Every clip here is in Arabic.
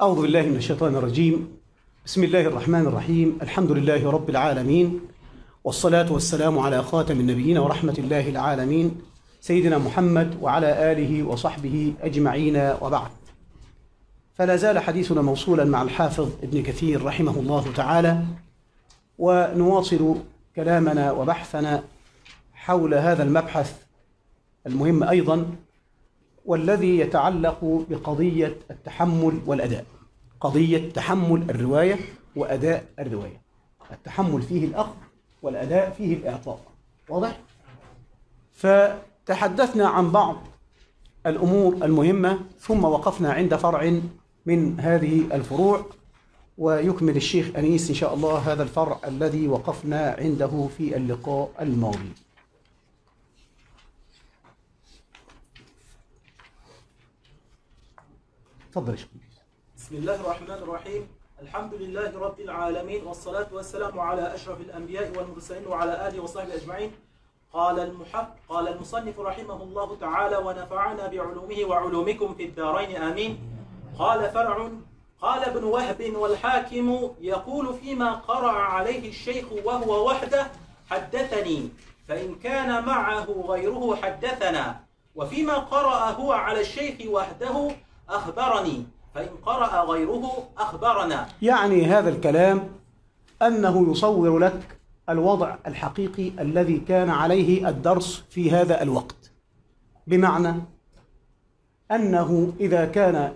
أعوذ بالله من الشيطان الرجيم. بسم الله الرحمن الرحيم. الحمد لله رب العالمين والصلاة والسلام على خاتم النبيين ورحمة الله العالمين سيدنا محمد وعلى آله وصحبه أجمعين وبعد. فلا زال حديثنا موصولا مع الحافظ ابن كثير رحمه الله تعالى ونواصل كلامنا وبحثنا حول هذا المبحث المهم أيضا والذي يتعلق بقضية التحمل والأداء. قضية تحمل الرواية وأداء الرواية. التحمل فيه الأخذ والأداء فيه الإعطاء. واضح؟ فتحدثنا عن بعض الأمور المهمة ثم وقفنا عند فرع من هذه الفروع ويكمل الشيخ أنيس إن شاء الله هذا الفرع الذي وقفنا عنده في اللقاء الماضي. تفضل يا شيخ بسم الله الرحمن الرحيم. الحمد لله رب العالمين والصلاة والسلام على أشرف الأنبياء والمرسلين وعلى آله وصحبه أجمعين. قال المحق قال المصنف رحمه الله تعالى ونفعنا بعلومه وعلومكم في الدارين آمين. قال فرع قال ابن وهب والحاكم يقول فيما قرأ عليه الشيخ وهو وحده حدثني فإن كان معه غيره حدثنا. وفيما قرأ هو على الشيخ وحده أخبرني فإن قرأ غيره أخبرنا. يعني هذا الكلام أنه يصور لك الوضع الحقيقي الذي كان عليه الدرس في هذا الوقت. بمعنى أنه إذا كان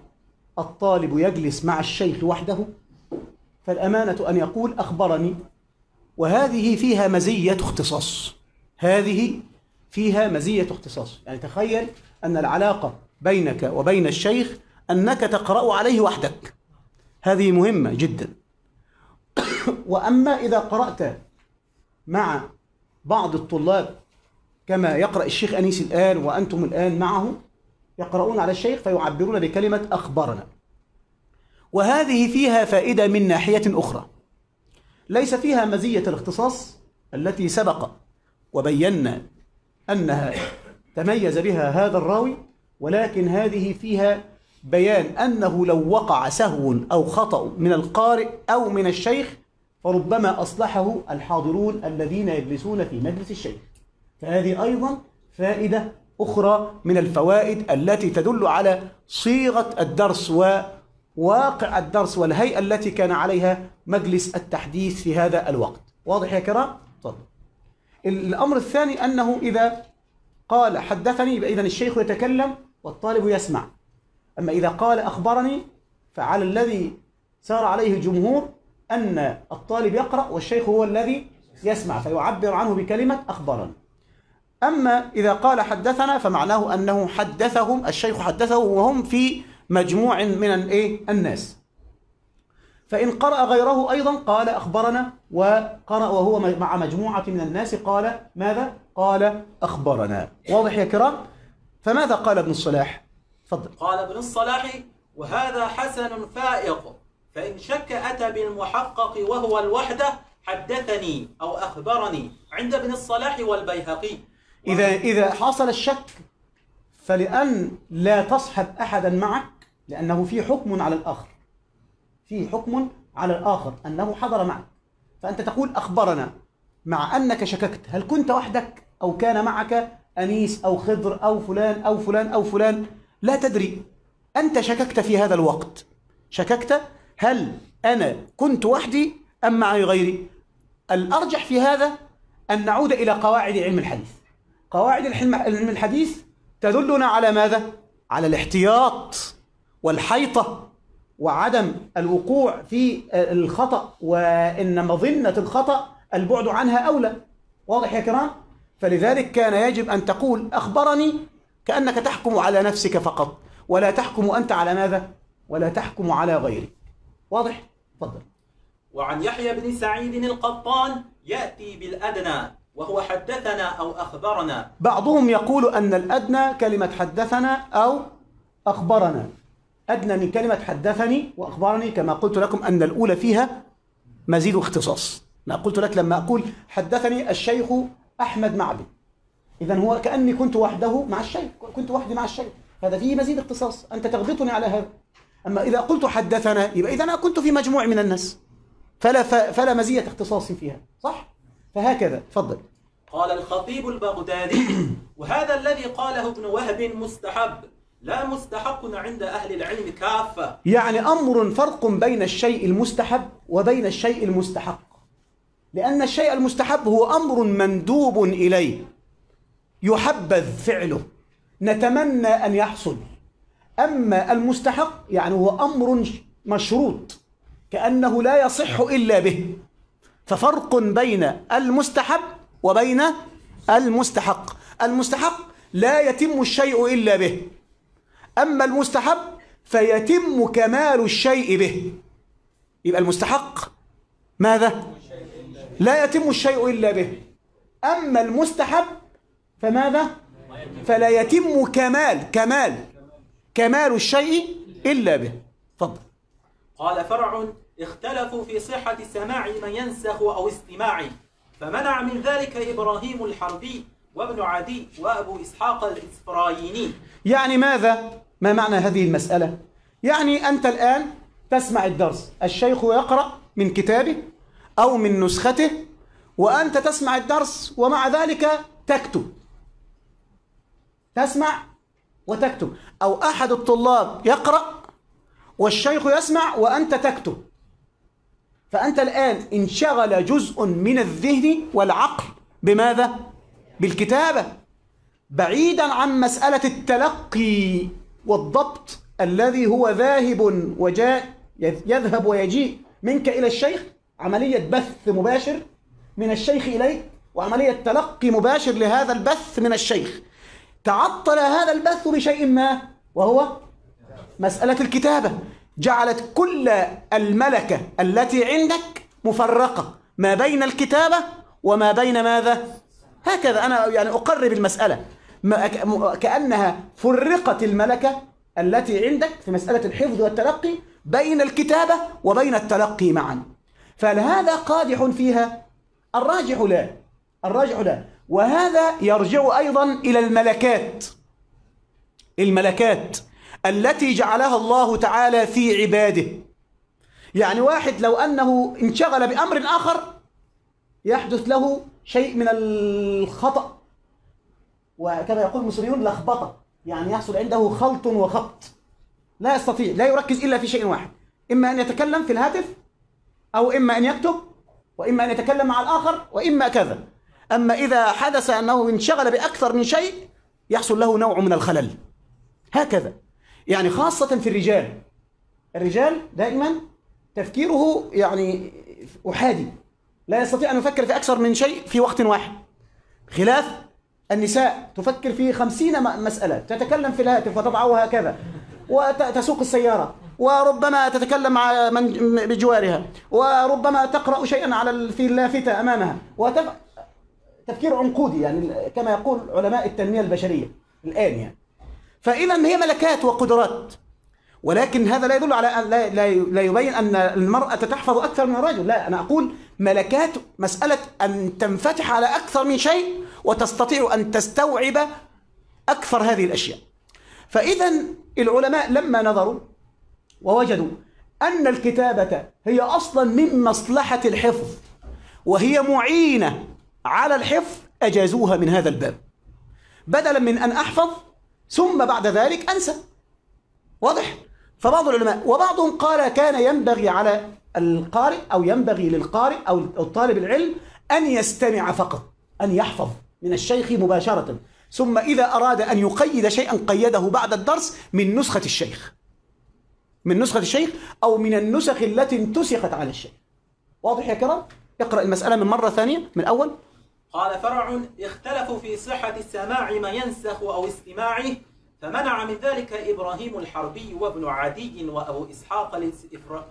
الطالب يجلس مع الشيخ وحده فالأمانة أن يقول أخبرني وهذه فيها مزية اختصاص. هذه فيها مزية اختصاص. يعني تخيل أن العلاقة بينك وبين الشيخ أنك تقرأ عليه وحدك. هذه مهمة جدا. وأما إذا قرأت مع بعض الطلاب كما يقرأ الشيخ أنيس الآن وأنتم الآن معه يقرؤون على الشيخ فيعبرون بكلمة أخبرنا. وهذه فيها فائدة من ناحية أخرى. ليس فيها مزية الاختصاص التي سبق وبينا أنها تميز بها هذا الراوي ولكن هذه فيها بيان أنه لو وقع سهو أو خطأ من القارئ أو من الشيخ فربما أصلحه الحاضرون الذين يجلسون في مجلس الشيخ. فهذه أيضا فائدة أخرى من الفوائد التي تدل على صيغة الدرس وواقع الدرس والهيئة التي كان عليها مجلس التحديث في هذا الوقت. واضح يا كرام؟ تفضل الأمر الثاني أنه إذا قال حدثني إذن الشيخ يتكلم والطالب يسمع أما إذا قال أخبرني فعلى الذي سار عليه الجمهور أن الطالب يقرأ والشيخ هو الذي يسمع فيعبر عنه بكلمة أخبرني أما إذا قال حدثنا فمعناه أنه حدثهم الشيخ حدثهم وهم في مجموع من الإيه؟ الناس فإن قرأ غيره أيضا قال أخبرنا وقرأ وهو مع مجموعة من الناس قال ماذا؟ قال أخبرنا واضح يا كرام؟ فماذا قال ابن الصلاح؟ تفضل. قال ابن الصلاح وهذا حسن فائق فإن شك أتى بالمحقق وهو الوحدة حدثني أو أخبرني. عند ابن الصلاح والبيهقي. إذا إذا حصل الشك فلأن لا تصحب أحدا معك لأنه في حكم على الآخر. في حكم على الآخر أنه حضر معك. فأنت تقول أخبرنا مع أنك شككت هل كنت وحدك أو كان معك أنيس أو خضر أو فلان أو فلان أو فلان. لا تدري. أنت شككت في هذا الوقت. شككت؟ هل أنا كنت وحدي أم معي غيري؟ الأرجح في هذا أن نعود إلى قواعد علم الحديث. قواعد علم الحديث تدلنا على ماذا؟ على الاحتياط والحيطة وعدم الوقوع في الخطأ وإن مظنة الخطأ البعد عنها أولى. واضح يا كرام؟ فلذلك كان يجب أن تقول أخبرني كأنك تحكم على نفسك فقط ولا تحكم أنت على ماذا؟ ولا تحكم على غيرك. واضح؟ تفضل. وعن يحيى بن سعيد القطان يأتي بالأدنى وهو حدثنا أو أخبرنا. بعضهم يقول أن الأدنى كلمة حدثنا أو أخبرنا. أدنى من كلمة حدثني وأخبرني كما قلت لكم أن الأولى فيها مزيد اختصاص. ما قلت لك لما أقول حدثني الشيخ أحمد معبد إذا هو كأني كنت وحده مع الشيخ كنت وحدي مع الشيخ. هذا فيه مزيد اختصاص. أنت تغبطني على هذا. أما إذا قلت حدثنا يبقى إذا أنا كنت في مجموع من الناس. فلا, فلا مزية اختصاص فيها. صح؟ فهكذا. تفضل. قال الخطيب البغدادي وهذا الذي قاله ابن وهب مستحب. لا مستحق عند أهل العلم كافة. يعني أمر فرق بين الشيء المستحب وبين الشيء المستحق. لأن الشيء المستحب هو أمر مندوب إليه. يحبذ فعله نتمنى أن يحصل. أما المستحق يعني هو أمر مشروط. كأنه لا يصح إلا به. ففرق بين المستحب وبين المستحق. المستحق لا يتم الشيء إلا به. أما المستحب فيتم كمال الشيء به. يبقى المستحق ماذا؟ لا يتم الشيء إلا به أما المستحب فماذا؟ فلا يتم كمال كمال كمال الشيء إلا به فضل قال فرع اختلفوا في صحة سماع من ينسخ أو استماعه فمنع من ذلك إبراهيم الحربي وابن عدي وأبو إسحاق الإسفرايني يعني ماذا؟ ما معنى هذه المسألة؟ يعني أنت الآن تسمع الدرس الشيخ يقرأ من كتابه أو من نسخته وأنت تسمع الدرس ومع ذلك تكتب. تسمع وتكتب. أو أحد الطلاب يقرأ والشيخ يسمع وأنت تكتب. فأنت الآن انشغل جزء من الذهن والعقل. بماذا؟ بالكتابة. بعيدا عن مسألة التلقي والضبط الذي هو ذاهب وجاء يذهب ويجيء منك إلى الشيخ. عملية بث مباشر من الشيخ إليك وعملية تلقي مباشر لهذا البث من الشيخ. تعطل هذا البث بشيء ما وهو مسألة الكتابة. جعلت كل الملكة التي عندك مفرقة ما بين الكتابة وما بين ماذا؟ هكذا. أنا يعني أقرب المسألة. كأنها فرقت الملكة التي عندك في مسألة الحفظ والتلقي بين الكتابة وبين التلقي معا. فهذا قادح فيها؟ الراجح لا. الراجح لا. وهذا يرجع أيضا إلى الملكات. الملكات التي جعلها الله تعالى في عباده. يعني واحد لو أنه انشغل بأمر آخر يحدث له شيء من الخطأ. وكما يقول المصريون لخبطة. يعني يحصل عنده خلط وخبط. لا يستطيع لا يركز إلا في شيء واحد. إما أن يتكلم في الهاتف أو إما أن يكتب وإما أن يتكلم مع الآخر وإما كذا. أما إذا حدث أنه انشغل بأكثر من شيء يحصل له نوع من الخلل. هكذا. يعني خاصة في الرجال. الرجال دائما تفكيره يعني أحادي. لا يستطيع أن يفكر في أكثر من شيء في وقت واحد. خلاف النساء تفكر في خمسين مسألة تتكلم في الهاتف وتضعه هكذا وتسوق السيارة. وربما تتكلم مع من بجوارها وربما تقرأ شيئا على في اللافتة أمامها. وتف... تفكير عنقودي يعني كما يقول علماء التنمية البشرية الآن يعني. فإذا هي ملكات وقدرات. ولكن هذا لا يدل على لا, لا, لا يبين أن المرأة تحفظ أكثر من الرجل. لا أنا أقول ملكات مسألة أن تنفتح على أكثر من شيء وتستطيع أن تستوعب أكثر هذه الأشياء. فإذا العلماء لما نظروا ووجدوا أن الكتابة هي أصلا من مصلحة الحفظ وهي معينة على الحفظ أجازوها من هذا الباب. بدلا من أن أحفظ ثم بعد ذلك أنسى. واضح؟ فبعض العلماء وبعضهم قال كان ينبغي على القارئ أو ينبغي للقارئ أو الطالب العلم أن يستمع فقط أن يحفظ من الشيخ مباشرة. ثم إذا أراد أن يقيد شيئا قيده بعد الدرس من نسخة الشيخ. من نسخة الشيخ أو من النسخ التي انتسخت على الشيخ. واضح يا كرم؟ اقرأ المسألة من مرة ثانية من أول قال فرع اختلفوا في صحة سماع ما ينسخ أو استماعه فمنع من ذلك إبراهيم الحربي وابن عدي وأبو إسحاق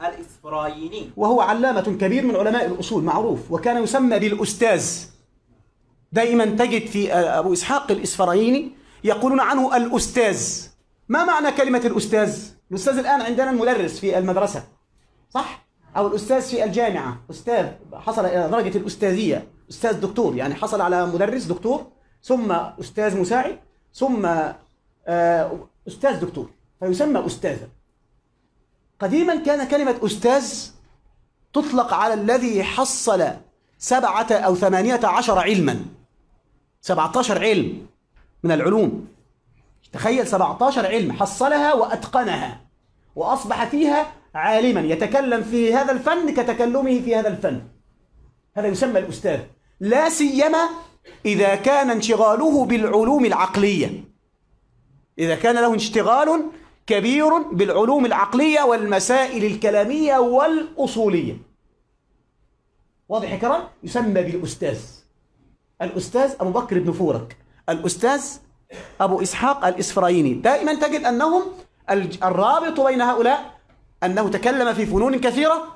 الإسفرايني. وهو علامة كبير من علماء الأصول معروف وكان يسمى بالأستاذ. دائما تجد في أبو إسحاق الإسفرايني يقولون عنه الأستاذ. ما معنى كلمة الأستاذ؟ الأستاذ الآن عندنا المدرس في المدرسة صح؟ أو الأستاذ في الجامعة. أستاذ حصل إلى درجة الأستاذية. أستاذ دكتور يعني حصل على مدرس دكتور ثم أستاذ مساعد ثم آه، أستاذ دكتور. فيسمى أستاذا. قديما كان كلمة أستاذ تطلق على الذي حصل سبعة أو ثمانية عشر علما. سبعة عشر علم من العلوم. تخيل سبعة عشر علم حصلها وأتقنها وأصبح فيها عالما يتكلم في هذا الفن كتكلمه في هذا الفن. هذا يسمى الأستاذ. لا سيما إذا كان انشغاله بالعلوم العقلية. إذا كان له اشتغال كبير بالعلوم العقلية والمسائل الكلامية والأصولية. واضح يا يسمى بالأستاذ. الأستاذ أبو بكر بن فورك. الأستاذ أبو إسحاق الإسفرايني. دائما تجد أنهم الرابط بين هؤلاء أنه تكلم في فنون كثيرة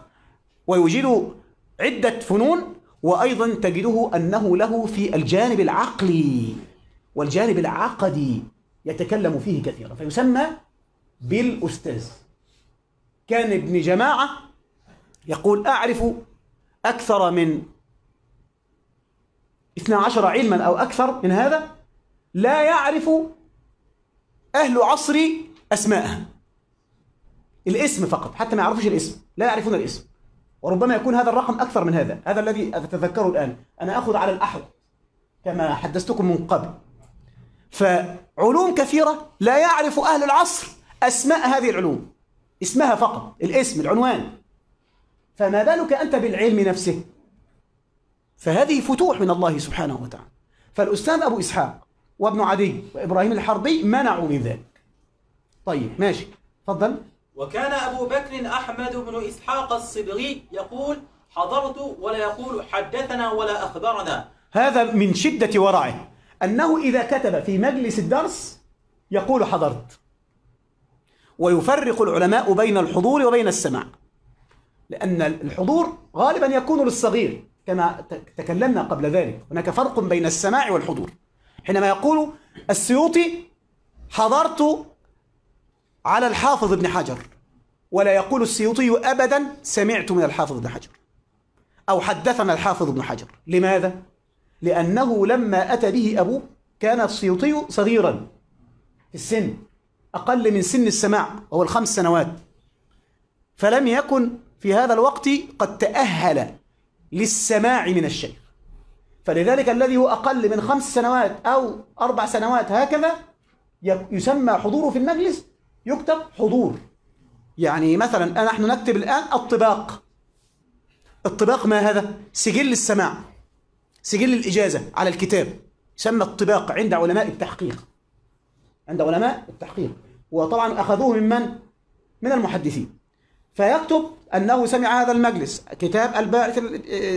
ويوجد عدة فنون وأيضا تجده أنه له في الجانب العقلي والجانب العقدي يتكلم فيه كثيرا. فيسمى بالأستاذ. كان ابن جماعة يقول أعرف أكثر من 12 علما أو أكثر من هذا؟ لا يعرف أهل عصري أسماءها. الاسم فقط حتى ما يعرفوش الاسم لا يعرفون الاسم. وربما يكون هذا الرقم أكثر من هذا هذا الذي أتذكره الآن. أنا أخذ على الأحوط كما حدثتكم من قبل. فعلوم كثيرة لا يعرف أهل العصر أسماء هذه العلوم. اسمها فقط الاسم العنوان. فما بالك أنت بالعلم نفسه؟ فهذه فتوح من الله سبحانه وتعالى. فالأستاذ أبو إسحاق وابن عدي وإبراهيم الحربي منعوا من ذلك. طيب ماشي. تفضل. وكان أبو بكر أحمد بن إسحاق الصبغي يقول حضرت ولا يقول حدثنا ولا أخبرنا. هذا من شدة ورعه. أنه إذا كتب في مجلس الدرس يقول حضرت. ويفرق العلماء بين الحضور وبين السماع. لأن الحضور غالبا يكون للصغير كما تكلمنا قبل ذلك. هناك فرق بين السماع والحضور. حينما يقول السيوطي حضرت على الحافظ ابن حجر. ولا يقول السيوطي أبدا سمعت من الحافظ ابن حجر. أو حدثنا الحافظ ابن حجر. لماذا؟ لأنه لما أتى به أبوه كان السيوطي صغيرا في السن أقل من سن السماع وهو الخمس سنوات. فلم يكن في هذا الوقت قد تأهل للسماع من الشيخ. فلذلك الذي هو أقل من خمس سنوات أو أربع سنوات هكذا يسمى حضوره في المجلس يكتب حضور. يعني مثلا نحن نكتب الآن الطباق. الطباق ما هذا؟ سجل السماع سجل الإجازة على الكتاب. يسمى الطباق عند علماء التحقيق. عند علماء التحقيق. وطبعا أخذوه من من؟ من المحدثين. فيكتب أنه سمع هذا المجلس. كتاب الباعث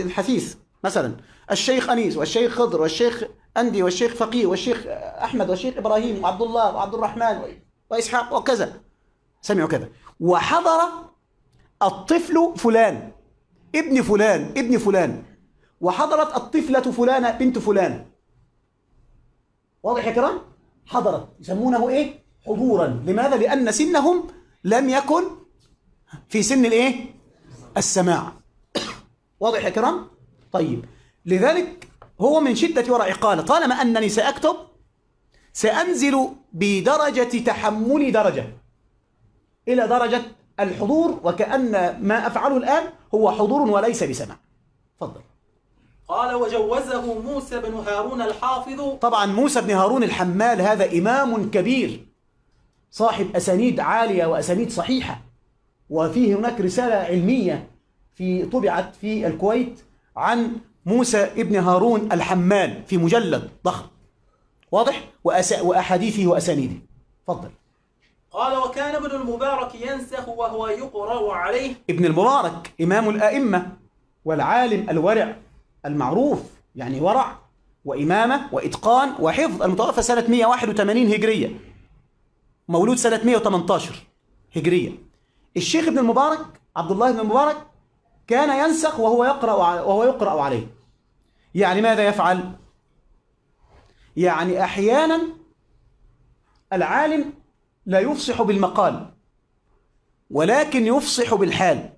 الحثيث. مثلا الشيخ أنيس والشيخ خضر والشيخ أندي والشيخ فقيه والشيخ أحمد والشيخ إبراهيم وعبد الله وعبد الرحمن وإسحاق وكذا. سمعوا كذا. وحضر الطفل فلان ابن فلان ابن فلان. وحضرت الطفلة فلانة بنت فلان. واضح يا كرام؟ حضرت. يسمونه إيه؟ حضورا. لماذا؟ لأن سنهم لم يكن في سن الإيه؟ السماع. واضح يا كرام؟ طيب. لذلك هو من شدة ورع قال طالما أنني سأكتب سأنزل بدرجة تحملي درجة. إلى درجة الحضور وكأن ما أفعله الآن هو حضور وليس بسمع تفضل. قال وجوزه موسى بن هارون الحافظ. طبعا موسى بن هارون الحمال هذا إمام كبير صاحب أسانيد عالية وأسانيد صحيحة وفيه هناك رسالة علمية في طبعت في الكويت. عن موسى ابن هارون الحمال في مجلد ضخم. واضح؟ وأس... وأحاديثه وأسانيده. تفضل. قال وكان ابن المبارك ينسخ وهو يقرأ عليه. ابن المبارك إمام الآئمة والعالم الورع المعروف يعني ورع وإمامة وإتقان وحفظ المتوفى سنة 181 هجرية. مولود سنة 118 هجرية. الشيخ ابن المبارك عبد الله بن المبارك كان ينسخ وهو يقرأ وهو يقرأ عليه. يعني ماذا يفعل؟ يعني أحيانا العالم لا يفصح بالمقال ولكن يفصح بالحال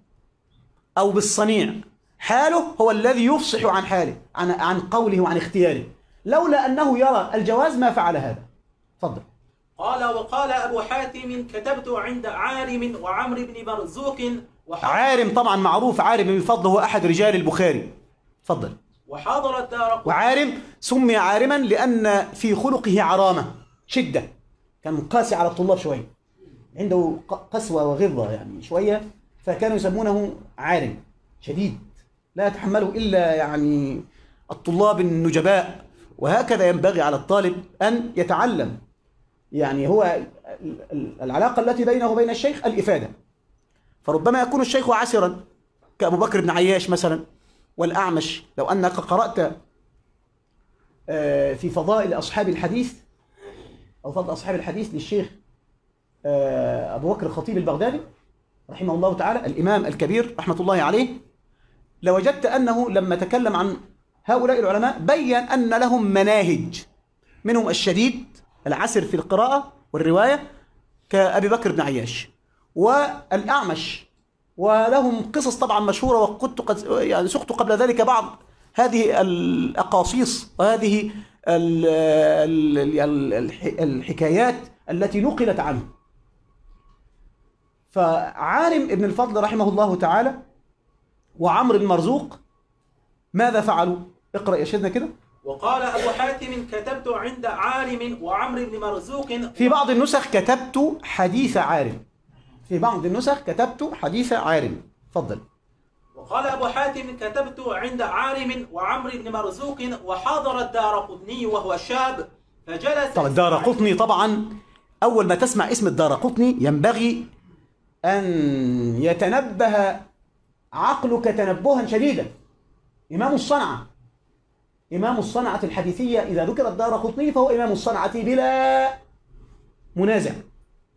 أو بالصنيع. حاله هو الذي يفصح عن حاله عن عن قوله وعن اختياره. لولا أنه يرى الجواز ما فعل هذا. تفضل. قال وقال أبو حاتم كتبت عند عارم وعمرو بن مرزوق عارم طبعا معروف عارم بن فضل هو أحد رجال البخاري. تفضل. وحاضر الدار وعارم سمي عارما لأن في خلقه عرامة شدة. كان قاسي على الطلاب شوية عنده قسوة وغلظة يعني شوية فكانوا يسمونه عارم. شديد. لا يتحمله إلا يعني الطلاب النجباء. وهكذا ينبغي على الطالب أن يتعلم. يعني هو ال- ال- العلاقة التي بينه وبين الشيخ الإفادة. فربما يكون الشيخ عسرا كأبو بكر بن عياش مثلا. والأعمش لو أنك قرأت آه، في فضائل أصحاب الحديث أو فضل أصحاب الحديث للشيخ آه، أبو بكر الخطيب البغدادي رحمه الله تعالى الإمام الكبير رحمة الله عليه لوجدت أنه لما تكلم عن هؤلاء العلماء بين أن لهم مناهج. منهم الشديد العسر في القراءة والرواية كأبي بكر بن عياش. والأعمش. ولهم قصص طبعا مشهورة وكنت قد يعني سقت قبل ذلك بعض هذه الأقاصيص وهذه ال- ال- ال- الح- الحكايات التي نقلت عنه. فعارم ابن الفضل رحمه الله تعالى وعمرو بن مرزوق ماذا فعلوا؟ اقرأ يا شيخنا كده. وقال أبو حاتم كتبت عند عالم وعمرو بن مرزوق في بعض النسخ كتبت حديث عارم في بعض النسخ كتبت حديث عارم. تفضل. وقال أبو حاتم كتبت عند عالم وعمرو بن مرزوق وحاضر الدار قطني وهو شاب فجلس طب الدار قطني طبعا أول ما تسمع اسم الدار قطني ينبغي أن يتنبه عقلك تنبها شديدا. إمام الصنعة. إمام الصنعة الحديثية إذا ذكر الدار قطني فهو إمام الصنعة بلا منازع.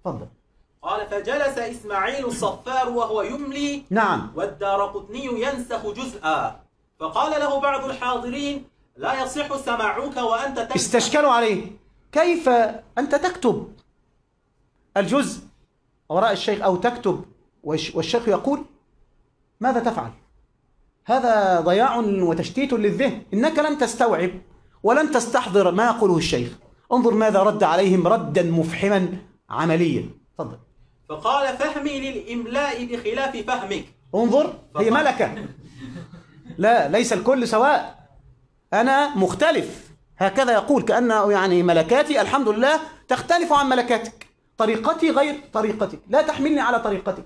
تفضل. قال فجلس إسماعيل الصفار وهو يملي نعم. والدار قطني ينسخ جزءا. فقال له بعض الحاضرين لا يصح سماعك وأنت تنسخ استشكلوا عليه. كيف أنت تكتب الجزء وراء الشيخ أو تكتب والش- والشيخ يقول؟ ماذا تفعل؟ هذا ضياع وتشتيت للذهن. إنك لن تستوعب ولن تستحضر ما يقوله الشيخ. انظر ماذا رد عليهم ردا مفحما عمليا. تفضل. فقال فهمي للإملاء بخلاف فهمك. انظر هي ملكة. لا ليس الكل سواء. أنا مختلف. هكذا يقول كأنه يعني ملكاتي الحمد لله تختلف عن ملكاتك. طريقتي غير طريقتك. لا تحملني على طريقتك.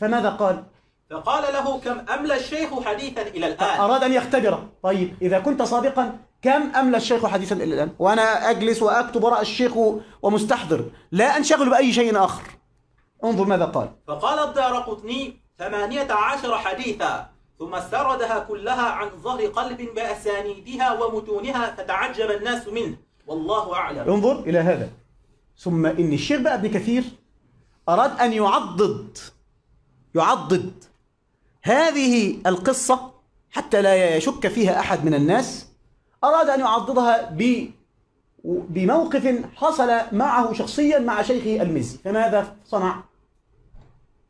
فماذا قال؟ فقال له كم أملى الشيخ حديثا إلى الآن؟ أراد أن يختبره. طيب إذا كنت صادقا كم أملى الشيخ حديثا إلى الآن؟ وأنا أجلس وأكتب وراء الشيخ ومستحضر. لا أنشغل بأي شيء آخر. انظر ماذا قال. فقال الدار قطني ثمانية عشر حديثا ثم سردها كلها عن ظهر قلب بأسانيدها ومتونها فتعجب الناس منه. والله أعلم. انظر إلى هذا. ثم إن الشيخ بقى ابن كثير أراد أن يعضد يعضد. هذه القصة حتى لا يشك فيها أحد من الناس أراد أن يعضدها ب بموقف حصل معه شخصيا مع شيخه المزي. فماذا صنع؟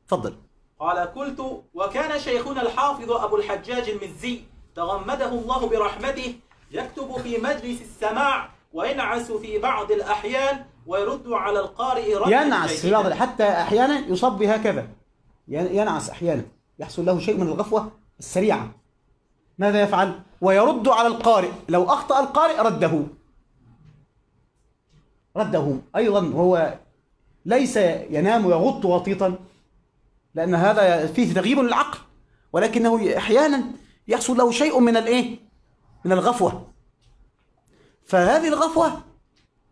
تفضل. قال قلت وكان شيخنا الحافظ أبو الحجاج المزي تغمده الله برحمته يكتب في مجلس السماع وينعس في بعض الأحيان ويرد على القارئ ردا ينعس في. بعض حتى أحيانا يصاب بهكذا ين- ينعس أحيانا. يحصل له شيء من الغفوة السريعة. ماذا يفعل؟ ويرد على القارئ. لو أخطأ القارئ رده. رده أيضا. وهو ليس ينام ويغط غطيطا لأن هذا فيه تغييب للعقل ولكنه أحيانا يحصل له شيء من الإيه؟ من الغفوة. فهذه الغفوة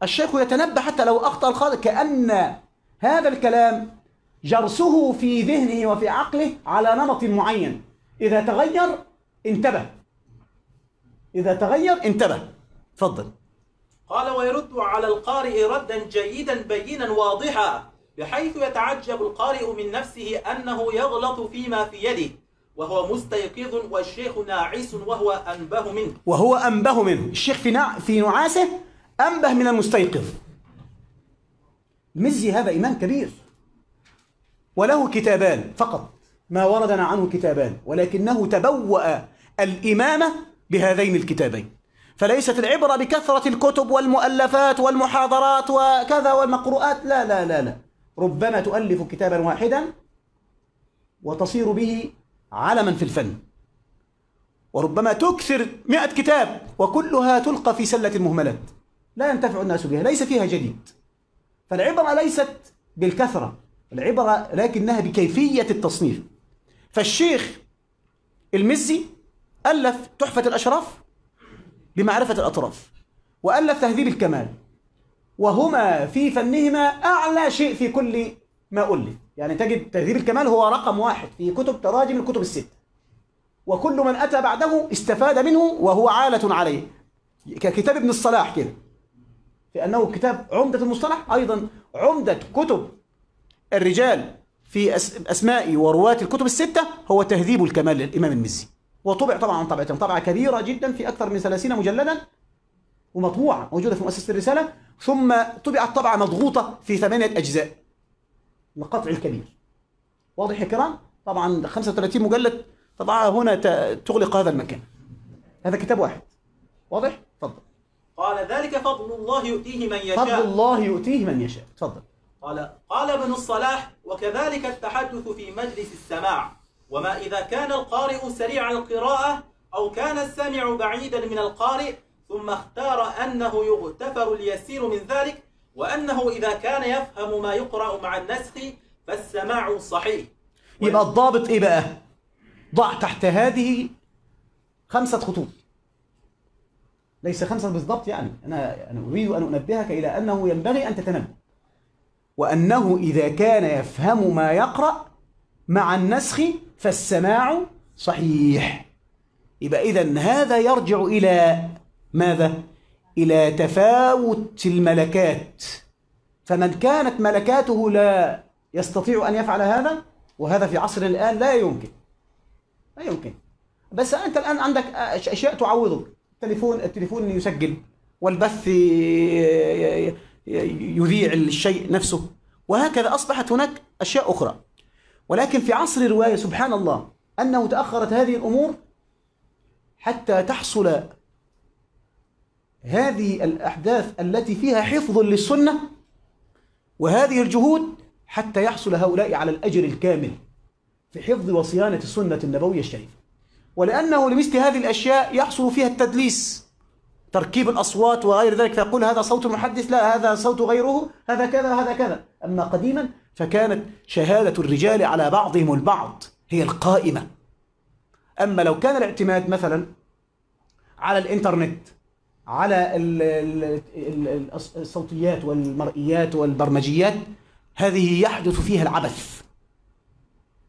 الشيخ يتنبه حتى لو أخطأ الخاطئ كأن هذا الكلام جرسه في ذهنه وفي عقله على نمط معين. إذا تغير انتبه. إذا تغير انتبه. تفضل. قال ويرد على القارئ ردا جيدا بينا واضحا. بحيث يتعجب القارئ من نفسه أنه يغلط فيما في يده وهو مستيقظ والشيخ ناعس وهو أنبه منه. وهو أنبه منه. الشيخ في نع... في نعاسه أنبه من المستيقظ. المزي هذا إمام كبير. وله كتابان فقط. ما وردنا عنه كتابان. ولكنه تبوأ الإمامة بهذين الكتابين. فليست العبرة بكثرة الكتب والمؤلفات والمحاضرات وكذا والمقروءات. لا لا لا لا. ربما تؤلف كتابا واحدا وتصير به علما في الفن. وربما تكثر مئة كتاب وكلها تلقى في سلة المهملات لا ينتفع الناس بها ليس فيها جديد. فالعبرة ليست بالكثرة العبرة لكنها بكيفية التصنيف. فالشيخ المزي ألف تحفة الأشراف بمعرفة الأطراف وألف تهذيب الكمال. وهما في فنهما أعلى شيء في كل ما ألف. يعني تجد تهذيب الكمال هو رقم واحد في كتب تراجم الكتب الست وكل من أتى بعده استفاد منه وهو عالة عليه. ككتاب ابن الصلاح كده. في أنه كتاب عمدة المصطلح أيضا عمدة كتب الرجال في أسماء ورواة الكتب الستة هو تهذيب الكمال للإمام المزي وطبع طبعا طبعة طبعة كبيرة جدا في أكثر من 30 مجلدا. ومطبوعة موجودة في مؤسسة الرسالة ثم طبعت طبعة مضغوطة في ثمانية أجزاء. القطع الكبير. واضح يا كرام؟ طبعا 35 مجلد. طبعا هنا تغلق هذا المكان. هذا كتاب واحد. واضح؟ تفضل. قال ذلك فضل الله يؤتيه من يشاء. فضل الله يؤتيه من يشاء. تفضل. قال قال ابن الصلاح وكذلك التحدث في مجلس السماع. وما إذا كان القارئ سريع القراءة أو كان السامع بعيدا من القارئ ثم اختار أنه يغتفر اليسير من ذلك وأنه إذا كان يفهم ما يقرأ مع النسخ فالسماع صحيح. يبقى الضابط إيه بقى؟ ضع تحت هذه خمسة خطوط. ليس خمسة بالضبط يعني. أنا أنا أريد أن أنبهك إلى أنه ينبغي أن تتنبه. وأنه إذا كان يفهم ما يقرأ مع النسخ فالسماع صحيح. يبقى إذا هذا يرجع إلى ماذا؟ إلى تفاوت الملكات. فمن كانت ملكاته لا يستطيع أن يفعل هذا وهذا في عصر الآن لا يمكن. لا يمكن. بس أنت الآن عندك أشياء تعوضك. التليفون التليفون يسجل والبث يذيع الشيء نفسه. وهكذا أصبحت هناك أشياء أخرى. ولكن في عصر الرواية سبحان الله أنه تأخرت هذه الأمور حتى تحصل هذه الأحداث التي فيها حفظ للسنة وهذه الجهود حتى يحصل هؤلاء على الأجر الكامل في حفظ وصيانة السنة النبوية الشريفة. ولأنه لمثل هذه الأشياء يحصل فيها التدليس تركيب الأصوات وغير ذلك فيقول هذا صوت المحدث لا هذا صوت غيره هذا كذا هذا كذا. أما قديما فكانت شهادة الرجال على بعضهم البعض هي القائمة. أما لو كان الاعتماد مثلا على الإنترنت على الصوتيات والمرئيات والبرمجيات هذه يحدث فيها العبث.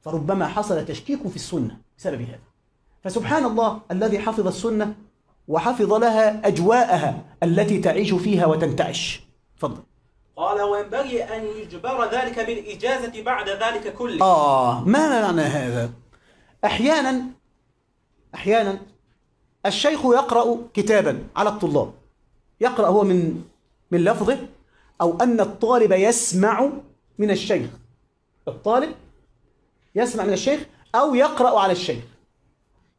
فربما حصل تشكيك في السنة بسبب هذا. فسبحان الله الذي حفظ السنة وحفظ لها أجواءها التي تعيش فيها وتنتعش. تفضل. قال وينبغي أن يجبر ذلك بالإجازة بعد ذلك كله. آه ما معنى هذا؟ أحيانا أحيانا الشيخ يقرأ كتابا على الطلاب. يقرأ هو من من لفظه أو أن الطالب يسمع من الشيخ. الطالب يسمع من الشيخ أو يقرأ على الشيخ.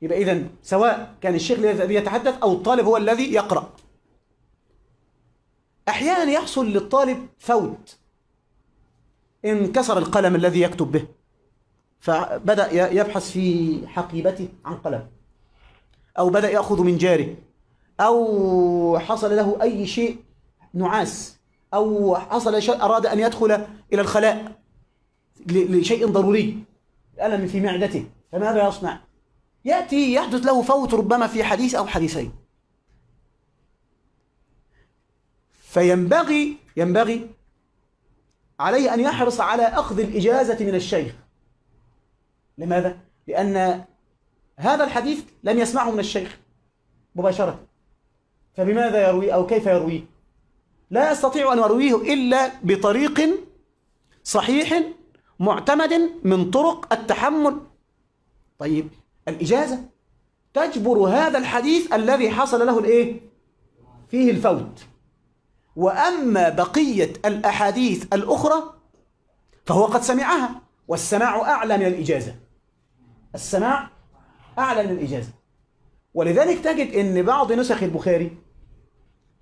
يبقى إذا سواء كان الشيخ الذي يتحدث أو الطالب هو الذي يقرأ. أحيانا يحصل للطالب فوت. انكسر القلم الذي يكتب به فبدأ يبحث في حقيبته عن قلم. أو بدأ يأخذ من جاره أو حصل له أي شيء نعاس أو حصل شيء أراد أن يدخل إلى الخلاء لشيء ضروري ألم في معدته فماذا يصنع؟ يأتي يحدث له فوت ربما في حديث أو حديثين فينبغي ينبغي عليه أن يحرص على أخذ الإجازة من الشيخ لماذا؟ لأن هذا الحديث لم يسمعه من الشيخ مباشرة. فبماذا يروي أو كيف يرويه؟ لا يستطيع أن يرويه إلا بطريق صحيح معتمد من طرق التحمل. طيب الإجازة. تجبر هذا الحديث الذي حصل له الإيه؟ فيه الفوت. وأما بقية الأحاديث الأخرى فهو قد سمعها والسماع أعلى من الإجازة. السماع أعلى من الإجازة. ولذلك تجد أن بعض نسخ البخاري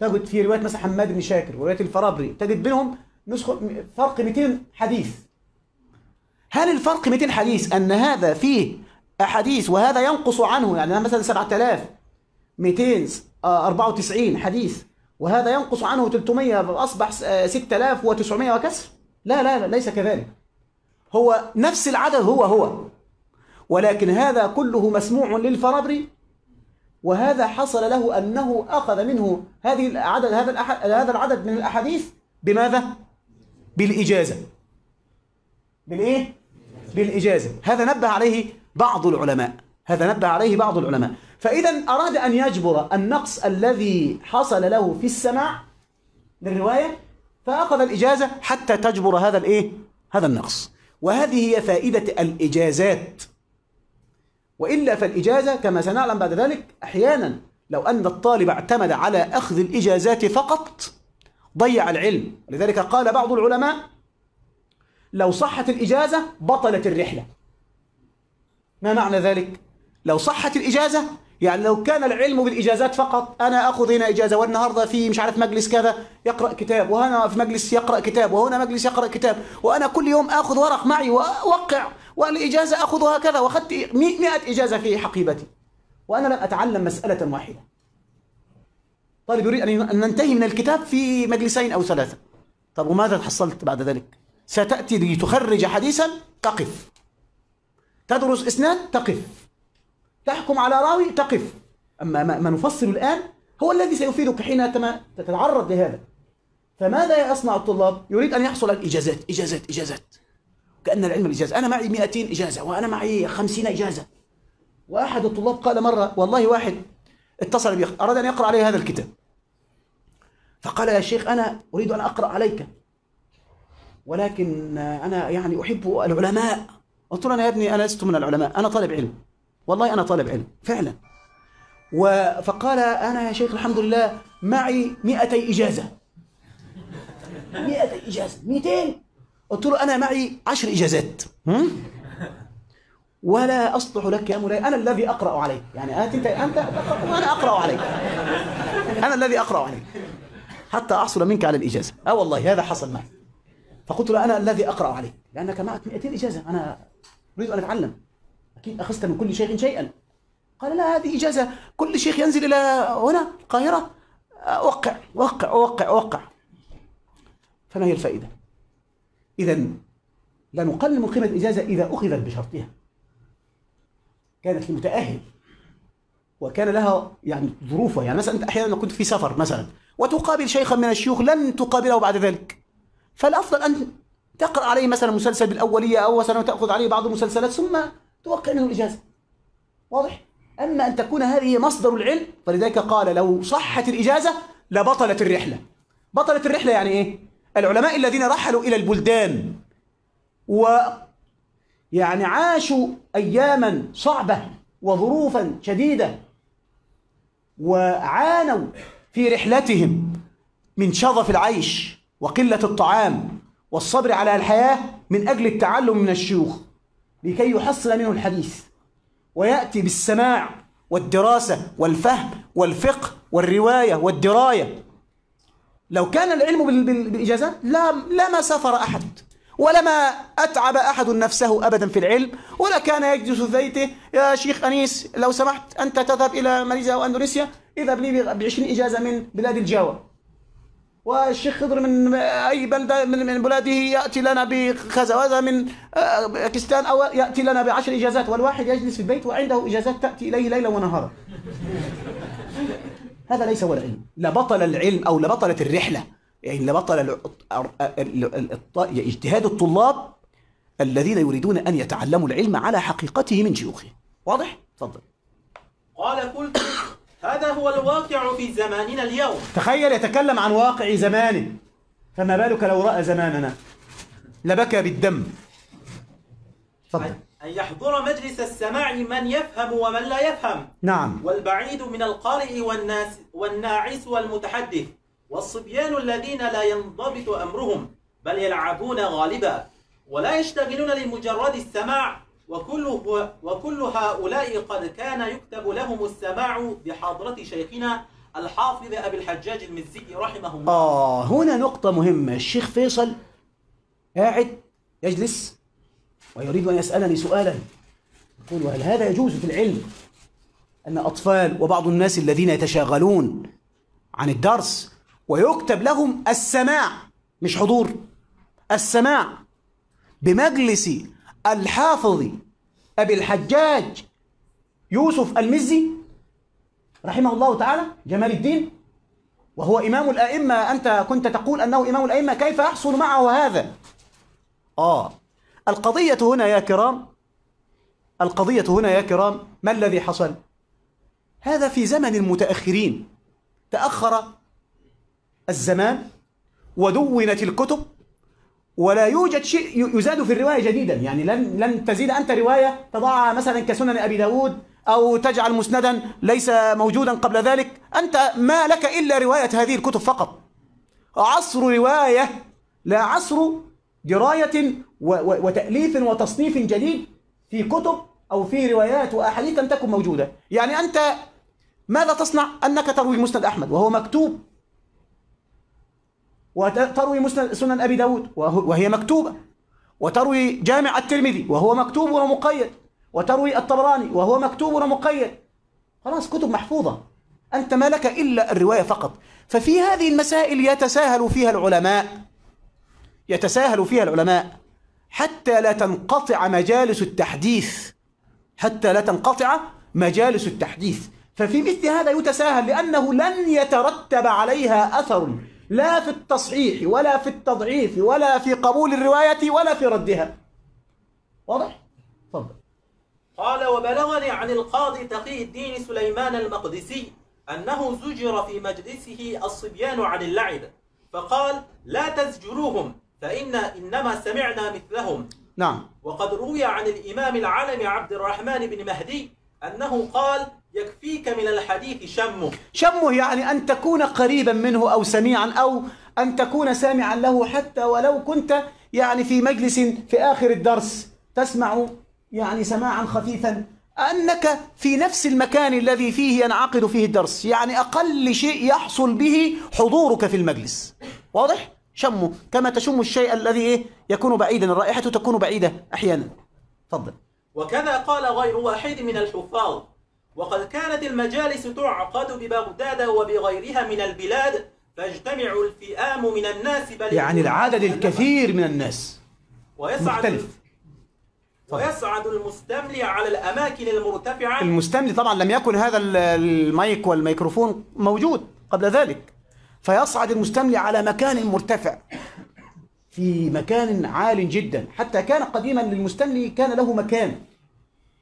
تجد في رواية مثلا حماد بن شاكر ورواية الفرابري تجد بينهم نسخة فرق 200 حديث. هل الفرق 200 حديث أن هذا فيه أحاديث وهذا ينقص عنه؟ يعني مثلا 7294 حديث وهذا ينقص عنه 300 أصبح 6900 وكسر. لا لا لا ليس كذلك. هو نفس العدد هو هو. ولكن هذا كله مسموع للفرابري وهذا حصل له أنه أخذ منه هذه العدد هذا هذا العدد من الأحاديث بماذا؟ بالإجازة بالإيه؟ بالإجازة هذا نبه عليه بعض العلماء هذا نبه عليه بعض العلماء فإذا أراد أن يجبر النقص الذي حصل له في السماع للرواية فأخذ الإجازة حتى تجبر هذا الإيه؟ هذا النقص وهذه هي فائدة الإجازات وإلا فالإجازة كما سنعلم بعد ذلك أحيانا لو أن الطالب اعتمد على أخذ الإجازات فقط ضيع العلم لذلك قال بعض العلماء لو صحت الإجازة بطلت الرحلة ما معنى ذلك؟ لو صحت الإجازة يعني لو كان العلم بالإجازات فقط أنا أخذ هنا إجازة والنهاردة في مش عارف مجلس كذا يقرأ كتاب وهنا في مجلس يقرأ كتاب وهنا مجلس يقرأ كتاب وأنا كل يوم أخذ ورق معي وأوقع والإجازة أخذها كذا وأخذت مئة إجازة في حقيبتي. وأنا لم أتعلم مسألة واحدة. طالب يريد أن ننتهي من الكتاب في مجلسين أو ثلاثة. طب وماذا حصلت بعد ذلك؟ ستأتي لتخرج حديثا؟ تقف. تدرس إسناد؟ تقف. تحكم على راوي؟ تقف. أما ما نفصل الآن هو الذي سيفيدك حين تتعرض لهذا. فماذا يصنع الطلاب؟ يريد أن يحصل الإجازات إجازات إجازات. كأن العلم الإجازة أنا معي 200 إجازة وأنا معي 50 إجازة. وأحد الطلاب قال مرة والله واحد اتصل بي أراد أن يقرأ عليه هذا الكتاب. فقال يا شيخ أنا أريد أن أقرأ عليك. ولكن أنا يعني أحب العلماء. قلت له أنا يا ابني أنا لست من العلماء أنا طالب علم. والله أنا طالب علم فعلا. فقال أنا يا شيخ الحمد لله معي 200 إجازة. 200 إجازة. 200 قلت له أنا معي عشر إجازات. ولا أصلح لك يا مولاي أنا الذي أقرأ عليك. يعني أنت أنت وأنا أقرأ عليك. أنا الذي أقرأ عليك. حتى أحصل منك على الإجازة. أه والله هذا حصل معي. فقلت له أنا الذي أقرأ عليك. لأنك معك 200 إجازة. أنا أريد أن أتعلم. أكيد أخذت من كل شيخ شيئا. قال لا هذه إجازة. كل شيخ ينزل إلى هنا القاهرة. أوقع أوقع أوقع أوقع. فما هي الفائدة؟ إذا لا نقلل من قيمة الإجازة إذا أخذت بشرطها. كانت لمتأهل. وكان لها يعني ظروفها. يعني مثلا أنت أحيانا كنت في سفر مثلا وتقابل شيخا من الشيوخ لن تقابله بعد ذلك. فالأفضل أن تقرأ عليه مثلا مسلسل بالأولية أو مثلا تأخذ عليه بعض المسلسلات ثم توقع منه الإجازة واضح؟ أما أن تكون هذه مصدر العلم فلذلك قال لو صحت الإجازة لبطلت الرحلة. بطلت الرحلة يعني إيه؟ العلماء الذين رحلوا إلى البلدان و يعني عاشوا أياما صعبة وظروفا شديدة وعانوا في رحلتهم من شظف العيش وقلة الطعام والصبر على الحياة من أجل التعلم من الشيوخ لكي يحصل منه الحديث ويأتي بالسماع والدراسة والفهم والفقه والرواية والدراية لو كان العلم بالإجازات لا لما سافر أحد ولما أتعب أحد نفسه أبدا في العلم ولا كان يجلس في بيته يا شيخ أنيس لو سمحت أنت تذهب إلى ماليزيا أو أندونيسيا اذهب لي بعشرين إجازة من بلاد الجاوة. والشيخ خضر من أي بلدة من بلاده يأتي لنا وهذا من باكستان أو يأتي لنا بعشر إجازات والواحد يجلس في البيت وعنده إجازات تأتي إليه ليلا ونهارا هذا ليس هو العلم. لبطل العلم أو لبطلت الرحلة. يعني لبطل اجتهاد الطلاب الذين يريدون أن يتعلموا العلم على حقيقته من شيوخه واضح؟ تفضل. قال قلت هذا هو الواقع في زماننا اليوم. تخيل يتكلم عن واقع زمانه فما بالك لو رأى زماننا؟ لبكى بالدم. تفضل. أن يحضر مجلس السماع من يفهم ومن لا يفهم. نعم. والبعيد من القارئ والناس والناعس والمتحدث. والصبيان الذين لا ينضبط أمرهم بل يلعبون غالبا. ولا يشتغلون لمجرد السماع. وكل, وكل هؤلاء قد كان يكتب لهم السماع بحضرة شيخنا الحافظ أبي الحجاج المزي رحمه الله. آه هنا نقطة مهمة. الشيخ فيصل قاعد يجلس. ويريد أن يسألني سؤالا. يقول وهل هذا يجوز في العلم أن أطفال وبعض الناس الذين يتشاغلون عن الدرس ويكتب لهم السماع مش حضور السماع بمجلس الحافظ أبي الحجاج يوسف المزي رحمه الله تعالى جمال الدين وهو إمام الأئمة. أنت كنت تقول أنه إمام الأئمة كيف يحصل معه هذا؟ آه القضية هنا يا كرام القضية هنا يا كرام ما الذي حصل؟ هذا في زمن المتأخرين. تأخر الزمان ودونت الكتب ولا يوجد شيء يزاد في الرواية جديدا. يعني لن, لن تزيد أنت رواية تضعها مثلا كسنن أبي داود أو تجعل مسندا ليس موجودا قبل ذلك. أنت ما لك إلا رواية هذه الكتب فقط. عصر رواية لا عصر دراية وتأليف وتصنيف جديد في كتب أو في روايات وأحاديث لم تكن موجودة. يعني أنت ماذا تصنع؟ أنك تروي مسند أحمد وهو مكتوب. وتروي مسند سنن أبي داود وهي مكتوبة. وتروي جامع الترمذي وهو مكتوب ومقيد. وتروي الطبراني وهو مكتوب ومقيد. خلاص كتب محفوظة. أنت ما لك إلا الرواية فقط. ففي هذه المسائل يتساهل فيها العلماء. يتساهل فيها العلماء. حتى لا تنقطع مجالس التحديث. حتى لا تنقطع مجالس التحديث. ففي مثل هذا يتساهل لأنه لن يترتب عليها أثر لا في التصحيح ولا في التضعيف ولا في قبول الرواية ولا في ردها. واضح؟ تفضل. قال وبلغني عن القاضي تقي الدين سليمان المقدسي أنه زجر في مجلسه الصبيان عن اللعب فقال لا تزجروهم فإن إنما سمعنا مثلهم. نعم. وقد روي عن الإمام العالم عبد الرحمن بن مهدي أنه قال يكفيك من الحديث شمه. شمه يعني أن تكون قريبا منه أو سميعا أو أن تكون سامعا له حتى ولو كنت يعني في مجلس في آخر الدرس تسمع يعني سماعا خفيفا. أنك في نفس المكان الذي فيه ينعقد فيه الدرس. يعني أقل شيء يحصل به حضورك في المجلس. واضح؟ شمه كما تشم الشيء الذي إيه؟ يكون بعيدا. الرائحة تكون بعيدة أحيانا. تفضل. وكذا قال غير واحد من الحفاظ. وقد كانت المجالس تعقد ببغداد وبغيرها من البلاد تجتمع الفئام من الناس بل يعني العدد. الكثير من الناس. ويسعد مختلف. ويسعد المستملي على الأماكن المرتفعة. المستملي طبعا لم يكن هذا ال- المايك والميكروفون موجود قبل ذلك. فيصعد المستملي على مكان مرتفع في مكان عال جدا. حتى كان قديما للمستملي كان له مكان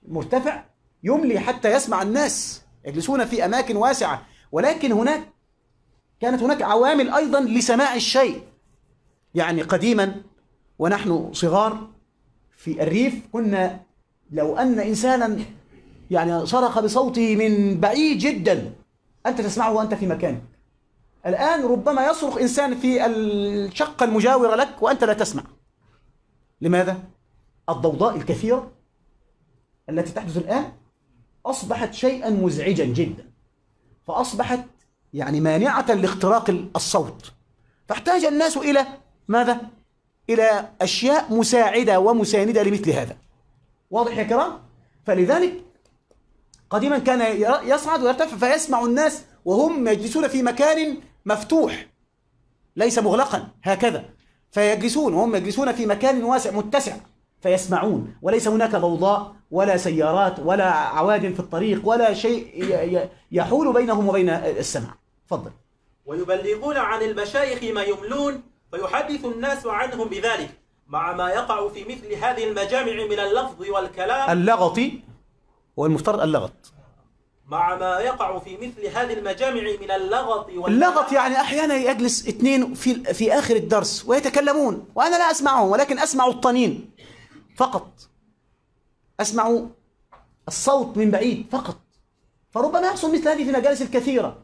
مرتفع يملي حتى يسمع الناس يجلسون في أماكن واسعة. ولكن هناك كانت هناك عوامل أيضا لسماع الشيء. يعني قديما ونحن صغار في الريف كنا لو أن إنسانا يعني صرخ بصوته من بعيد جدا أنت تسمعه وأنت في مكانك. الآن ربما يصرخ إنسان في الشقة المجاورة لك وأنت لا تسمع لماذا؟ الضوضاء الكثيرة التي تحدث الآن أصبحت شيئا مزعجا جدا فأصبحت يعني مانعة لاختراق الصوت فاحتاج الناس إلى ماذا؟ إلى أشياء مساعدة ومساندة لمثل هذا واضح يا كرام؟ فلذلك قديما كان يصعد ويرتفع فيسمع الناس وهم يجلسون في مكان مفتوح. ليس مغلقا. هكذا. فيجلسون وهم يجلسون في مكان واسع متسع. فيسمعون. وليس هناك ضوضاء ولا سيارات ولا عوادم في الطريق ولا شيء يحول بينهم وبين السمع تفضل. ويبلغون عن المشايخ ما يملون فيحدث الناس عنهم بذلك. مع ما يقع في مثل هذه المجامع من اللفظ والكلام. اللغط هو المفترض اللغط. مع ما يقع في مثل هذه المجامع من اللغط اللغط يعني أحيانا يجلس اثنين في في آخر الدرس ويتكلمون وأنا لا أسمعهم ولكن أسمع الطنين فقط. أسمع الصوت من بعيد فقط. فربما يحصل مثل هذه في المجالس الكثيرة.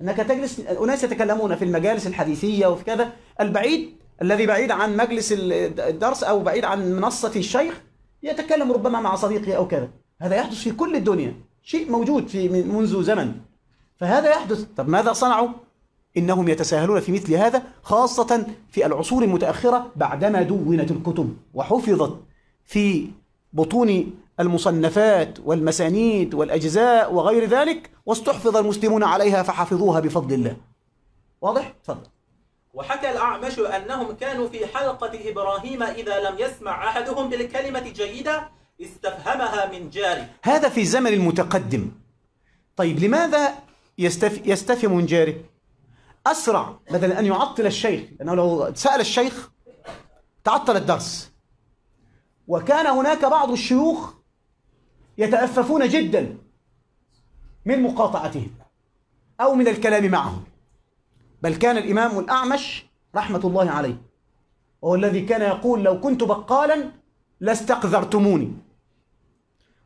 أنك تجلس أناس يتكلمون في المجالس الحديثية وفي كذا. البعيد الذي بعيد عن مجلس الدرس أو بعيد عن منصة الشيخ يتكلم ربما مع صديقه أو كذا. هذا يحدث في كل الدنيا. شيء موجود في من- منذ زمن. فهذا يحدث. طب ماذا صنعوا؟ إنهم يتساهلون في مثل هذا خاصة في العصور المتأخرة بعدما دونت الكتب وحفظت في بطون المصنفات والمسانيد والأجزاء وغير ذلك واستحفظ المسلمون عليها فحفظوها بفضل الله. واضح؟ تفضل. وحكى الأعمش أنهم كانوا في حلقة إبراهيم إذا لم يسمع أحدهم بالكلمة جيدة استفهمها من جاري. هذا في الزمن المتقدم. طيب لماذا يستف... يستفهم من جاره أسرع بدل أن يعطل الشيخ لأنه لو سأل الشيخ تعطل الدرس. وكان هناك بعض الشيوخ يتأففون جدا من مقاطعتهم أو من الكلام معهم. بل كان الإمام الأعمش رحمة الله عليه وهو الذي كان يقول لو كنت بقالا لاستقذرتموني.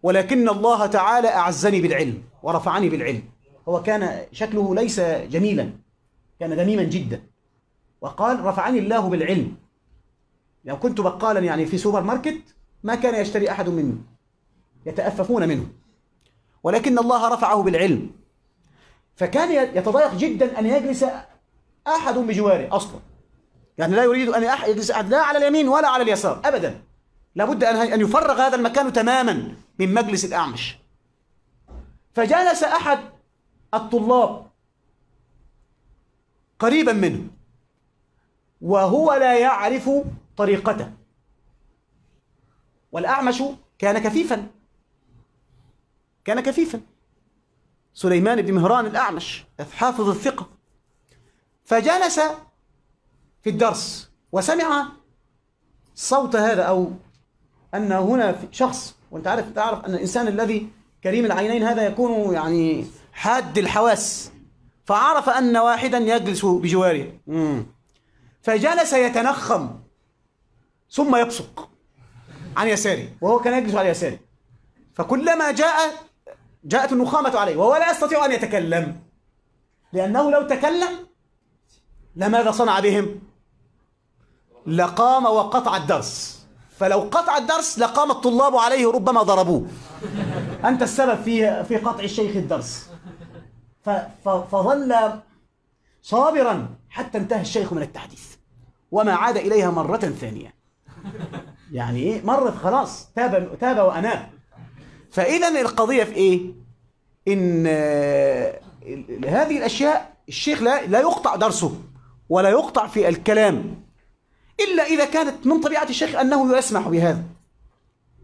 ولكن الله تعالى أعزني بالعلم ورفعني بالعلم. هو كان شكله ليس جميلا كان دميما جدا. وقال رفعني الله بالعلم. لو كنت بقالا يعني في سوبر ماركت ما كان يشتري أحد مني يتأففون منه. ولكن الله رفعه بالعلم. فكان يتضايق جدا أن يجلس أحد بجواره أصلا. يعني لا يريد أن يجلس أحد لا على اليمين ولا على اليسار أبدا. لابد أن يفرغ هذا المكان تماما من مجلس الأعمش. فجلس أحد الطلاب قريبا منه وهو لا يعرف طريقته. والأعمش كان كفيفا. كان كفيفا. سليمان بن مهران الأعمش حافظ الثقة. فجلس في الدرس وسمع صوت هذا أو أن هنا شخص وأنت عارف تعرف أن الإنسان الذي كريم العينين هذا يكون يعني حاد الحواس فعرف أن واحدا يجلس بجواره. فجلس يتنخم ثم يبصق عن يساره وهو كان يجلس على يساره. فكلما جاء جاءت النخامة عليه وهو لا يستطيع أن يتكلم لأنه لو تكلم لماذا صنع بهم؟ لقام وقطع الدرس. فلو قطع الدرس لقام الطلاب عليه ربما ضربوه. أنت السبب في في قطع الشيخ الدرس. فظل صابرا حتى انتهى الشيخ من التحديث. وما عاد إليها مرة ثانية. يعني إيه؟ مرت خلاص تاب تاب وأناب. فإذا القضية في إيه؟ إن هذه الأشياء الشيخ لا لا يقطع درسه ولا يقطع في الكلام. إلا إذا كانت من طبيعة الشيخ أنه يسمح بهذا.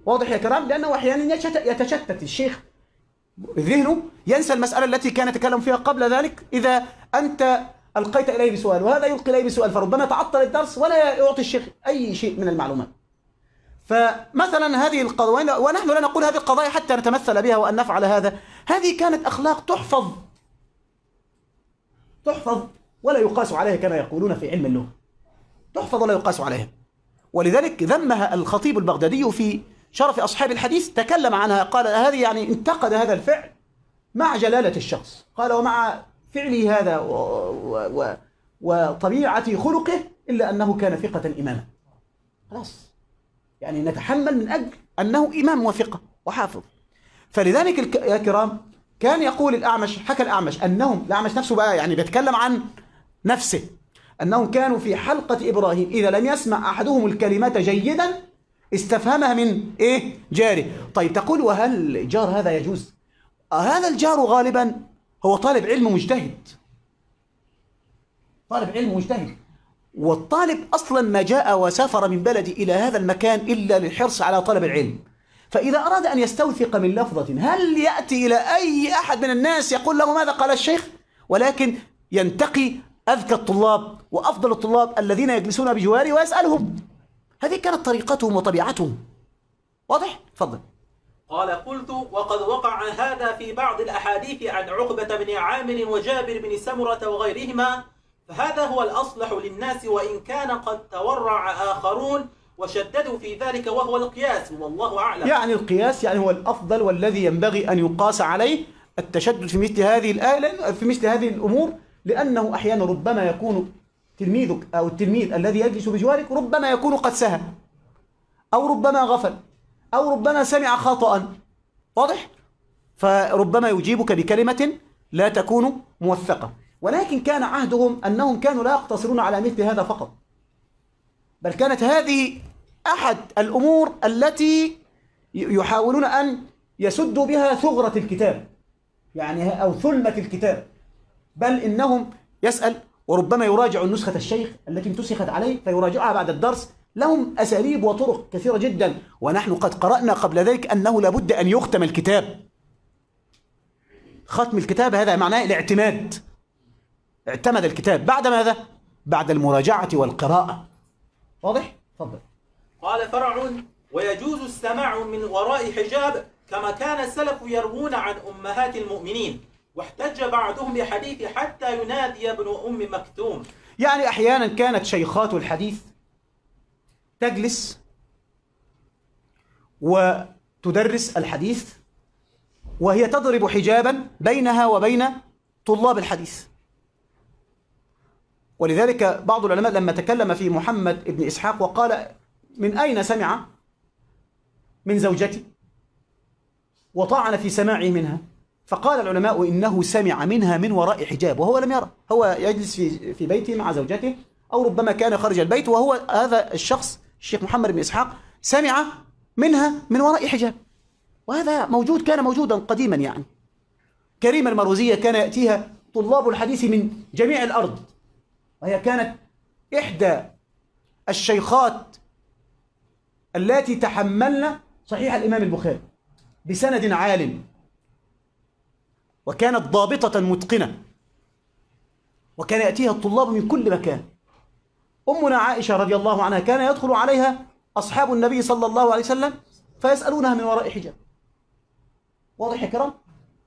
واضح يا كرام؟ لأنه أحيانا يتشتت الشيخ. ذهنه ينسى المسألة التي كان يتكلم فيها قبل ذلك. إذا أنت ألقيت إليه بسؤال وهذا يلقي إليه بسؤال فربما تعطل الدرس ولا يعطي الشيخ أي شيء من المعلومات. فمثلا هذه القضايا ونحن لا نقول هذه القضايا حتى نتمثل بها وأن نفعل هذا. هذه كانت أخلاق تحفظ. تحفظ ولا يقاس عليها كما يقولون في علم اللغة. تحفظ ولا يقاس عليها ولذلك ذمها الخطيب البغدادي في شرف أصحاب الحديث تكلم عنها قال هذه يعني انتقد هذا الفعل مع جلالة الشخص. قال ومع فعله هذا و و و وطبيعة خلقه إلا أنه كان ثقة إماما. خلاص. يعني نتحمل من أجل أنه إمام وثقة وحافظ. فلذلك يا كرام كان يقول الأعمش حكى الأعمش أنهم الأعمش نفسه بقى يعني بيتكلم عن نفسه. أنهم كانوا في حلقة إبراهيم. إذا لم يسمع أحدهم الكلمات جيدا استفهمها من إيه؟ جاره. طيب تقول وهل الجار هذا يجوز؟ هذا الجار غالبا هو طالب علم مجتهد. طالب علم مجتهد. والطالب أصلا ما جاء وسافر من بلده إلى هذا المكان إلا للحرص على طلب العلم. فإذا أراد أن يستوثق من لفظة هل يأتي إلى أي أحد من الناس يقول له ماذا قال الشيخ؟ ولكن ينتقي أذكى الطلاب وأفضل الطلاب الذين يجلسون بجواره ويسألهم. هذه كانت طريقتهم وطبيعتهم. واضح؟ تفضل. قال قلت وقد وقع هذا في بعض الأحاديث عن عقبة بن عامر وجابر بن سمرة وغيرهما فهذا هو الأصلح للناس وإن كان قد تورع آخرون وشددوا في ذلك وهو القياس. والله أعلم. يعني القياس يعني هو الأفضل والذي ينبغي أن يقاس عليه التشدد في مثل هذه الآية في مثل هذه الأمور لأنه أحيانا ربما يكون تلميذك أو التلميذ الذي يجلس بجوارك ربما يكون قد سهى أو ربما غفل أو ربما سمع خطأ. واضح؟ فربما يجيبك بكلمة لا تكون موثقة. ولكن كان عهدهم أنهم كانوا لا يقتصرون على مثل هذا فقط. بل كانت هذه أحد الأمور التي يحاولون أن يسدوا بها ثغرة الكتاب يعني أو ثلمة الكتاب. بل إنهم يسأل وربما يراجع النسخة الشيخ التي انتسخت عليه فيراجعها بعد الدرس. لهم أساليب وطرق كثيرة جدا ونحن قد قرأنا قبل ذلك أنه لابد أن يختم الكتاب. ختم الكتاب هذا معناه الاعتماد. اعتمد الكتاب. بعد ماذا؟ بعد المراجعة والقراءة. واضح؟ تفضل. قال فرع ويجوز السماع من وراء حجاب كما كان السلف يروون عن أمهات المؤمنين. واحتج بعضهم بحديث حتى ينادي ابن أم مكتوم. يعني أحيانا كانت شيخات الحديث تجلس وتدرس الحديث وهي تضرب حجابا بينها وبين طلاب الحديث. ولذلك بعض العلماء لما تكلم في محمد بن إسحاق وقال من أين سمع؟ من زوجتي. وطعن في سماعه منها. فقال العلماء إنه سمع منها من وراء حجاب وهو لم يرى هو يجلس في في بيته مع زوجته أو ربما كان خارج البيت وهو هذا الشخص الشيخ محمد بن إسحاق سمع منها من وراء حجاب. وهذا موجود كان موجودا قديما يعني. كريم المروزية كان يأتيها طلاب الحديث من جميع الأرض. وهي كانت إحدى الشيخات التي تحملن صحيح الإمام البخاري بسند عال وكانت ضابطة متقنة. وكان يأتيها الطلاب من كل مكان. أمنا عائشة رضي الله عنها كان يدخل عليها أصحاب النبي صلى الله عليه وسلم فيسألونها من وراء حجاب. واضح يا كرام؟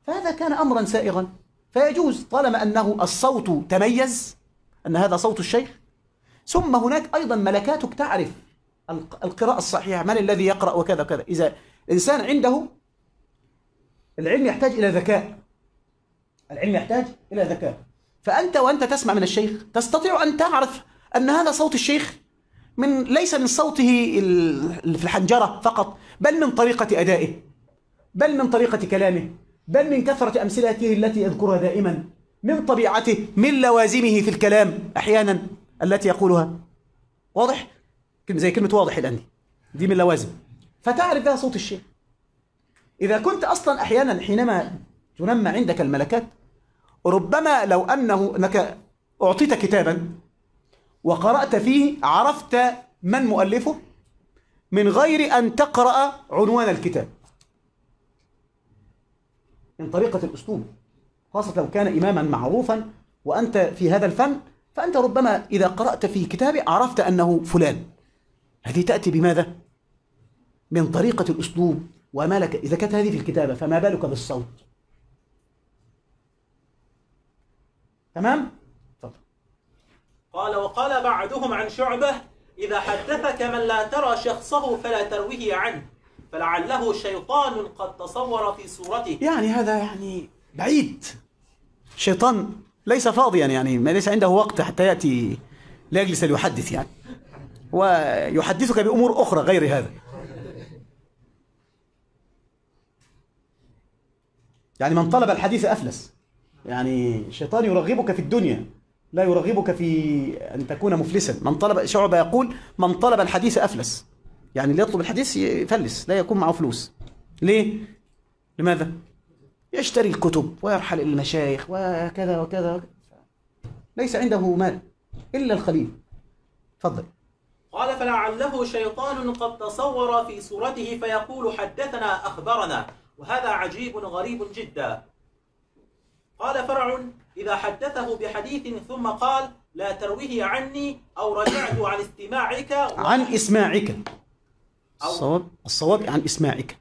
فهذا كان أمرا سائغا. فيجوز طالما أنه الصوت تميز أن هذا صوت الشيخ. ثم هناك أيضا ملكاتك تعرف القراءة الصحيحة. من الذي يقرأ وكذا وكذا؟ إذا الإنسان عنده العلم يحتاج إلى ذكاء. العلم يحتاج إلى ذكاء. فأنت وأنت تسمع من الشيخ تستطيع أن تعرف أن هذا صوت الشيخ من ليس من صوته في الحنجرة فقط بل من طريقة أدائه بل من طريقة كلامه بل من كثرة أمثلته التي يذكرها دائما من طبيعته من لوازمه في الكلام أحيانا التي يقولها. واضح؟ زي كلمة واضح الآن دي. دي من لوازم فتعرف بها صوت الشيخ. إذا كنت أصلا أحيانا حينما تنمى عندك الملكات ربما لو أنه أنك أعطيت كتابا وقرأت فيه عرفت من مؤلفه من غير أن تقرأ عنوان الكتاب. من طريقة الأسلوب خاصة لو كان إماما معروفا وأنت في هذا الفن فأنت ربما إذا قرأت في كتابه عرفت أنه فلان. هذه تأتي بماذا؟ من طريقة الأسلوب. وما لك إذا كانت هذه في الكتابة فما بالك بالصوت؟ تمام؟ تفضل قال وقال بعضهم عن شعبة إذا حدثك من لا ترى شخصه فلا ترويه عنه فلعله شيطان قد تصور في صورته. يعني هذا يعني بعيد. شيطان ليس فاضيا يعني ما ليس عنده وقت حتى يأتي ليجلس ليحدث يعني. ويحدثك بأمور أخرى غير هذا. يعني من طلب الحديث أفلس. يعني الشيطان يرغبك في الدنيا لا يرغبك في أن تكون مفلسا. من طلب شعبة يقول من طلب الحديث أفلس. يعني اللي يطلب الحديث يفلس لا يكون معه فلوس. ليه؟ لماذا؟ يشتري الكتب ويرحل إلى المشايخ وكذا وكذا. ليس عنده مال إلا القليل. تفضل. قال فلعله شيطان قد تصور في صورته فيقول حدثنا أخبرنا. وهذا عجيب غريب جدا. قال فرع إذا حدثه بحديث ثم قال لا ترويه عني أو رجعت عن استماعك عن إسماعك. الصواب الصواب عن إسماعك.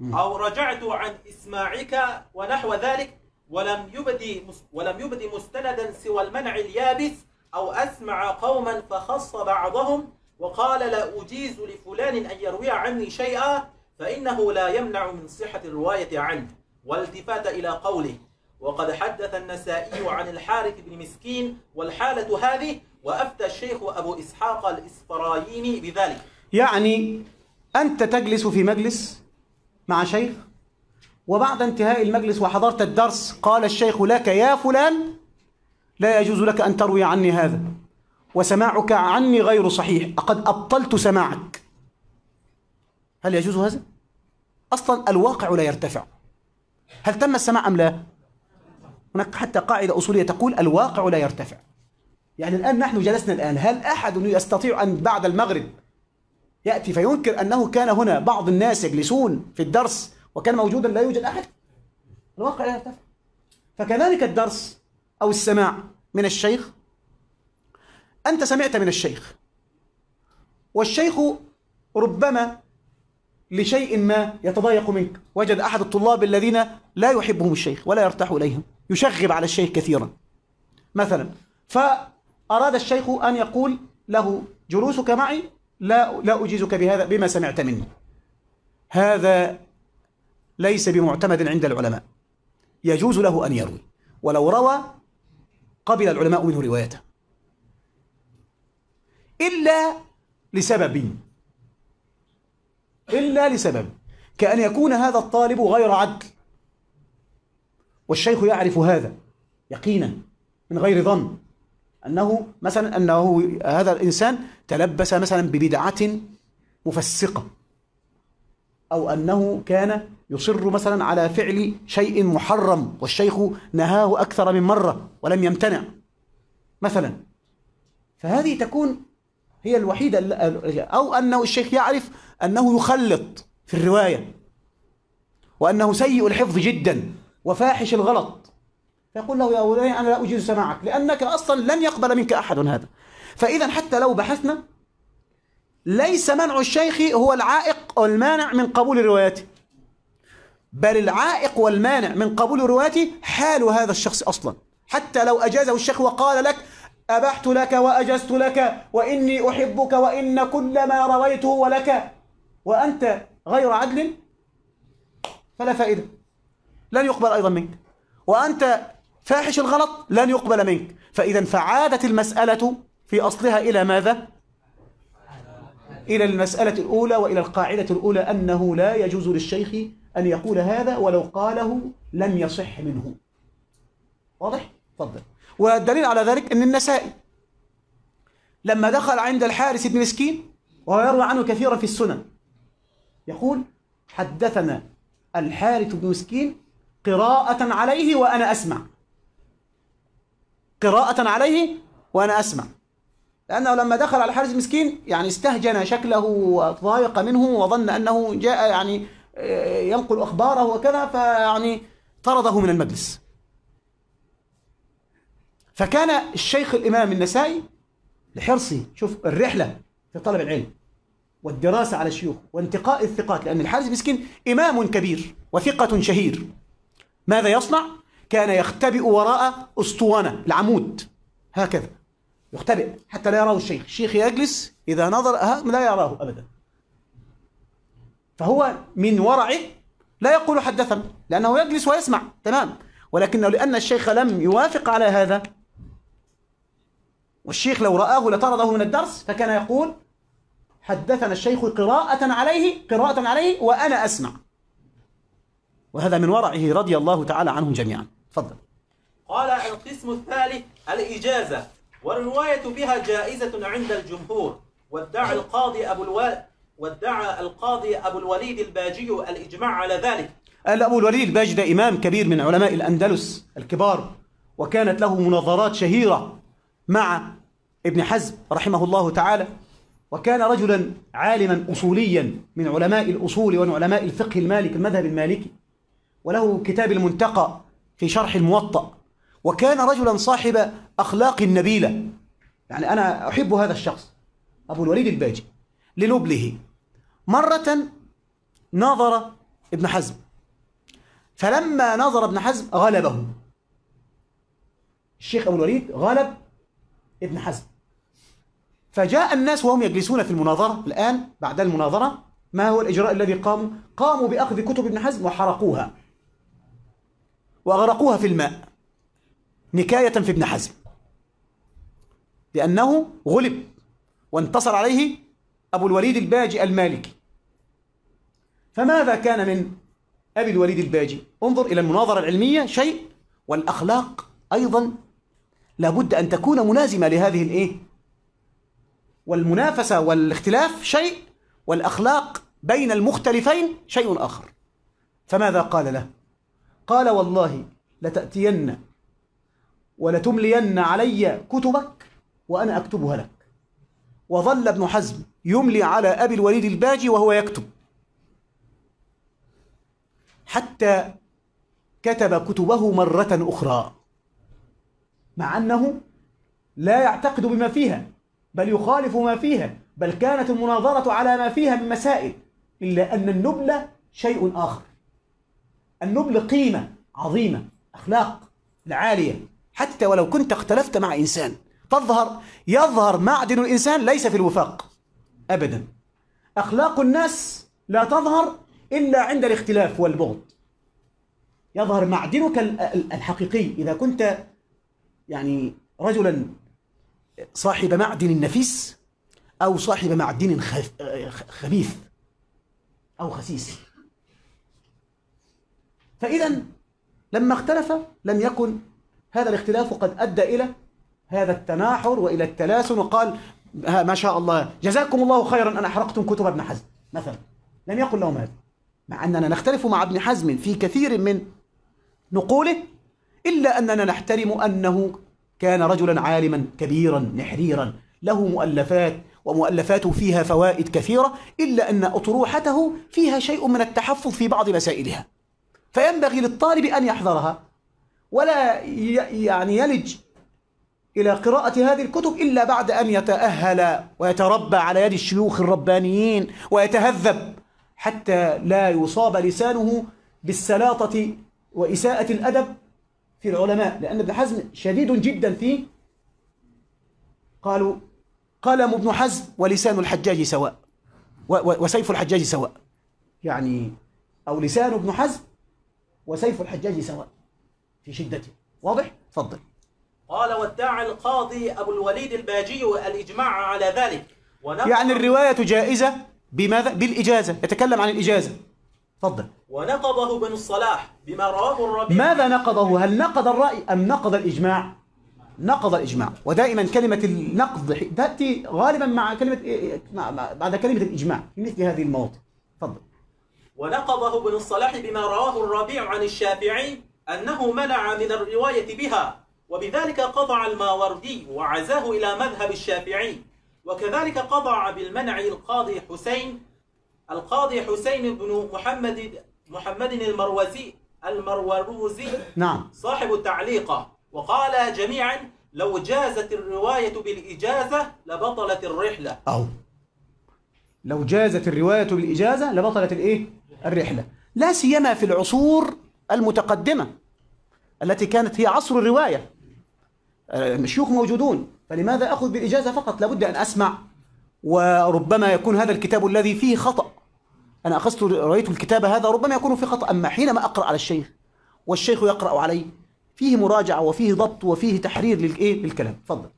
أو رجعت عن إسماعك ونحو ذلك ولم يبدي ولم يبدي مستندا سوى المنع اليابس أو أسمع قوما فخص بعضهم وقال لا أجيز لفلان أن يروي عني شيئا فإنه لا يمنع من صحة الرواية عنه. والتفات إلى قوله. وقد حدث النسائي عن الحارث بن مسكين والحالة هذه وأفتى الشيخ أبو إسحاق الإسفرايني بذلك يعني أنت تجلس في مجلس مع شيخ وبعد انتهاء المجلس وحضرت الدرس قال الشيخ لك يا فلان لا يجوز لك أن تروي عني هذا وسماعك عني غير صحيح لقد أبطلت سماعك هل يجوز هذا؟ أصلا الواقع لا يرتفع هل تم السماع أم لا؟ هناك حتى قاعدة أصولية تقول الواقع لا يرتفع. يعني الآن نحن جلسنا الآن هل أحد يستطيع أن بعد المغرب يأتي فينكر أنه كان هنا بعض الناس يجلسون في الدرس وكان موجودا لا يوجد أحد؟ الواقع لا يرتفع. فكذلك الدرس أو السماع من الشيخ. أنت سمعت من الشيخ. والشيخ ربما لشيء ما يتضايق منك. وجد أحد الطلاب الذين لا يحبهم الشيخ ولا يرتاح إليهم. يشغب على الشيخ كثيرا. مثلا فأراد الشيخ أن يقول له جلوسك معي لا لا أجيزك بهذا بما سمعت مني. هذا ليس بمعتمد عند العلماء. يجوز له أن يروي. ولو روى قبل العلماء منه روايته. إلا لسبب. إلا لسبب. كأن يكون هذا الطالب غير عدل. والشيخ يعرف هذا يقينا من غير ظن. أنه مثلا أنه هذا الإنسان تلبس مثلا ببدعة مفسقة. أو أنه كان يصر مثلا على فعل شيء محرم والشيخ نهاه أكثر من مرة ولم يمتنع. مثلا. فهذه تكون هي الوحيدة أو أنه الشيخ يعرف أنه يخلط في الرواية. وأنه سيء الحفظ جدا. وفاحش الغلط. فيقول له يا أولي أنا لا أجيز سماعك لأنك أصلا لن يقبل منك أحد هذا. فإذا حتى لو بحثنا ليس منع الشيخ هو العائق والمانع من قبول روايته بل العائق والمانع من قبول روايته حال هذا الشخص أصلا. حتى لو أجازه الشيخ وقال لك أبحت لك وأجزت لك وإني أحبك وإن كل ما رويته ولك وأنت غير عدل فلا فائدة. لن يقبل أيضا منك وأنت فاحش الغلط لن يقبل منك فإذا فعادت المسألة في أصلها إلى ماذا؟ إلى المسألة الأولى وإلى القاعدة الأولى أنه لا يجوز للشيخ أن يقول هذا ولو قاله لم يصح منه واضح؟ تفضل والدليل على ذلك أن النسائي لما دخل عند الحارس بن مسكين وهو يروى عنه كثيرا في السنن يقول حدثنا الحارث بن مسكين قراءة عليه وأنا أسمع. قراءة عليه وأنا أسمع. لأنه لما دخل على الحارس المسكين يعني استهجن شكله وضايق منه وظن أنه جاء يعني ينقل أخباره وكذا فيعني طرده من المجلس. فكان الشيخ الإمام النسائي لحرصه شوف الرحلة في طلب العلم والدراسة على الشيوخ وانتقاء الثقات لأن الحارس المسكين إمام كبير وثقة شهير. ماذا يصنع؟ كان يختبئ وراء أسطوانة العمود. هكذا. يختبئ حتى لا يراه الشيخ. الشيخ يجلس إذا نظر لا يراه أبدا. فهو من ورعه لا يقول حدثنا لأنه يجلس ويسمع. تمام. ولكنه لأن الشيخ لم يوافق على هذا. والشيخ لو رآه لطرده من الدرس فكان يقول حدثنا الشيخ قراءة عليه قراءة عليه وأنا أسمع. وهذا من ورعه رضي الله تعالى عنهم جميعا. تفضل. قال القسم الثالث الإجازة والرواية بها جائزة عند الجمهور. وادعى القاضي أبو الوالد وادعى القاضي أبو الوليد الباجي الإجماع على ذلك. أبو الوليد الباجي ده إمام كبير من علماء الأندلس الكبار وكانت له مناظرات شهيرة مع ابن حزم رحمه الله تعالى. وكان رجلا عالما أصوليا من علماء الأصول ومن علماء الفقه المالك المذهب المالكي. وله كتاب المنتقى في شرح الموطأ. وكان رجلا صاحب أخلاق نبيلة. يعني أنا أحب هذا الشخص أبو الوليد الباجي لنبله مرة نظر ابن حزم. فلما نظر ابن حزم غلبه. الشيخ أبو الوليد غلب ابن حزم. فجاء الناس وهم يجلسون في المناظرة. الآن بعد المناظرة ما هو الإجراء الذي قاموا؟ قاموا بأخذ كتب ابن حزم وحرقوها. وأغرقوها في الماء. نكاية في ابن حزم. لأنه غلب وانتصر عليه أبو الوليد الباجي المالكي. فماذا كان من أبي الوليد الباجي؟ انظر إلى المناظرة العلمية شيء والأخلاق أيضا لابد أن تكون ملازمة لهذه الإيه؟ والمنافسة والاختلاف شيء والأخلاق بين المختلفين شيء آخر. فماذا قال له؟ قال والله لتأتين ولتملين علي كتبك وأنا أكتبها لك. وظل ابن حزم يملي على أبي الوليد الباجي وهو يكتب. حتى كتب كتبه مرة أخرى. مع أنه لا يعتقد بما فيها بل يخالف ما فيها بل كانت المناظرة على ما فيها من مسائل إلا أن النبل شيء آخر. النبل قيمة عظيمة أخلاق العالية. حتى ولو كنت اختلفت مع إنسان تظهر يظهر معدن الإنسان ليس في الوفاق أبدا. أخلاق الناس لا تظهر إلا عند الاختلاف والبغض. يظهر معدنك الحقيقي. إذا كنت يعني رجلا صاحب معدن نفيس أو صاحب معدن خبيث أو خسيس. فإذا لما اختلف لم يكن هذا الاختلاف قد أدى إلى هذا التناحر وإلى التلاسن وقال ما شاء الله جزاكم الله خيرا أن أحرقتم كتب ابن حزم. مثلا لم يقل لهم هذا مع أننا نختلف مع ابن حزم في كثير من نقوله إلا أننا نحترم أنه كان رجلا عالما كبيرا نحريرا له مؤلفات ومؤلفاته فيها فوائد كثيرة إلا أن أطروحته فيها شيء من التحفظ في بعض مسائلها. فينبغي للطالب أن يحذرها ولا يعني يلج إلى قراءة هذه الكتب إلا بعد أن يتأهل ويتربى على يد الشيوخ الربانيين ويتهذب حتى لا يصاب لسانه بالسلاطة وإساءة الأدب في العلماء. لأن ابن حزم شديد جدا في قالوا قلم ابن حزم ولسان الحجاج سواء وسيف الحجاج سواء. يعني أو لسان ابن حزم وسيف الحجاج سواء في شدته. واضح؟ تفضل. قال وادعى القاضي أبو الوليد الباجي الإجماع على ذلك. يعني الرواية جائزة بماذا؟ بالإجازة. يتكلم عن الإجازة. تفضل. ونقضه بن الصلاح بما رواه الربيع. ماذا نقضه؟ هل نقض الرأي أم نقض الإجماع؟ نقض الإجماع. ودائما كلمة النقض تأتي غالبا مع كلمة بعد كلمة الإجماع في مثل هذه المواطن. تفضل. ونقضه ابن الصلاح بما رواه الربيع عن الشافعي أنه منع من الرواية بها وبذلك قطع الماوردي وعزاه إلى مذهب الشافعي. وكذلك قطع بالمنع القاضي حسين القاضي حسين بن محمد محمد المروزي المروزي نعم. صاحب التعليقة وقال جميعا لو جازت الرواية بالإجازة لبطلت الرحلة. أو. لو جازت الرواية بالإجازة لبطلت الإيه؟ الرحلة. لا سيما في العصور المتقدمة التي كانت هي عصر الرواية. الشيوخ موجودون. فلماذا أخذ بالإجازة فقط؟ لابد أن أسمع. وربما يكون هذا الكتاب الذي فيه خطأ. أنا أخذت رأيت الكتاب هذا ربما يكون فيه خطأ. أما حينما أقرأ على الشيخ والشيخ يقرأ علي فيه مراجعة وفيه ضبط وفيه تحرير للكلام. تفضل.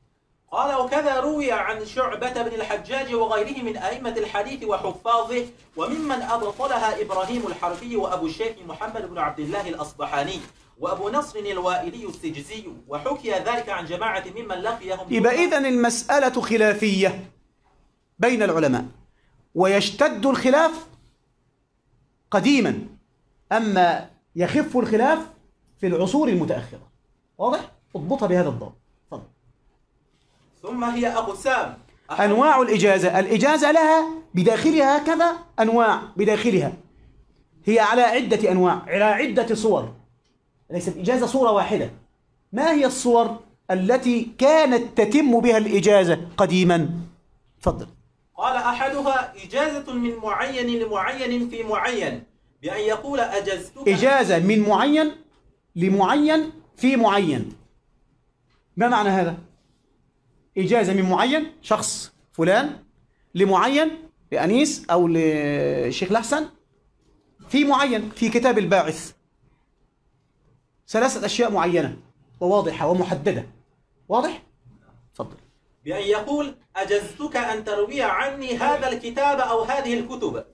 قال وكذا روي عن شعبة بن الحجاج وغيره من أئمة الحديث وحفاظه وممن أبطلها إبراهيم الحربي وأبو الشيخ محمد بن عبد الله الأصبحاني وأبو نصر الوائلي السجزي وحكي ذلك عن جماعة ممن لقيهم يبقى إذن المسألة خلافية بين العلماء ويشتد الخلاف قديما أما يخف الخلاف في العصور المتأخرة واضح؟ اضبطها بهذا الضبط ثم هي أقسام. أنواع الإجازة. الإجازة لها بداخلها كذا أنواع بداخلها. هي على عدة أنواع على عدة صور. ليست إجازة صورة واحدة. ما هي الصور التي كانت تتم بها الإجازة قديما؟ تفضل. قال أحدها إجازة من معين لمعين في معين بأن يقول أجزتك. إجازة من معين لمعين في معين. ما معنى هذا؟ إجازة من معين شخص فلان لمعين لأنيس أو للشيخ الحسن في معين في كتاب الباعث. ثلاثة أشياء معينة وواضحة ومحددة. واضح؟ تفضل. بأن يقول أجزتك أن تروي عني هذا الكتاب أو هذه الكتب؟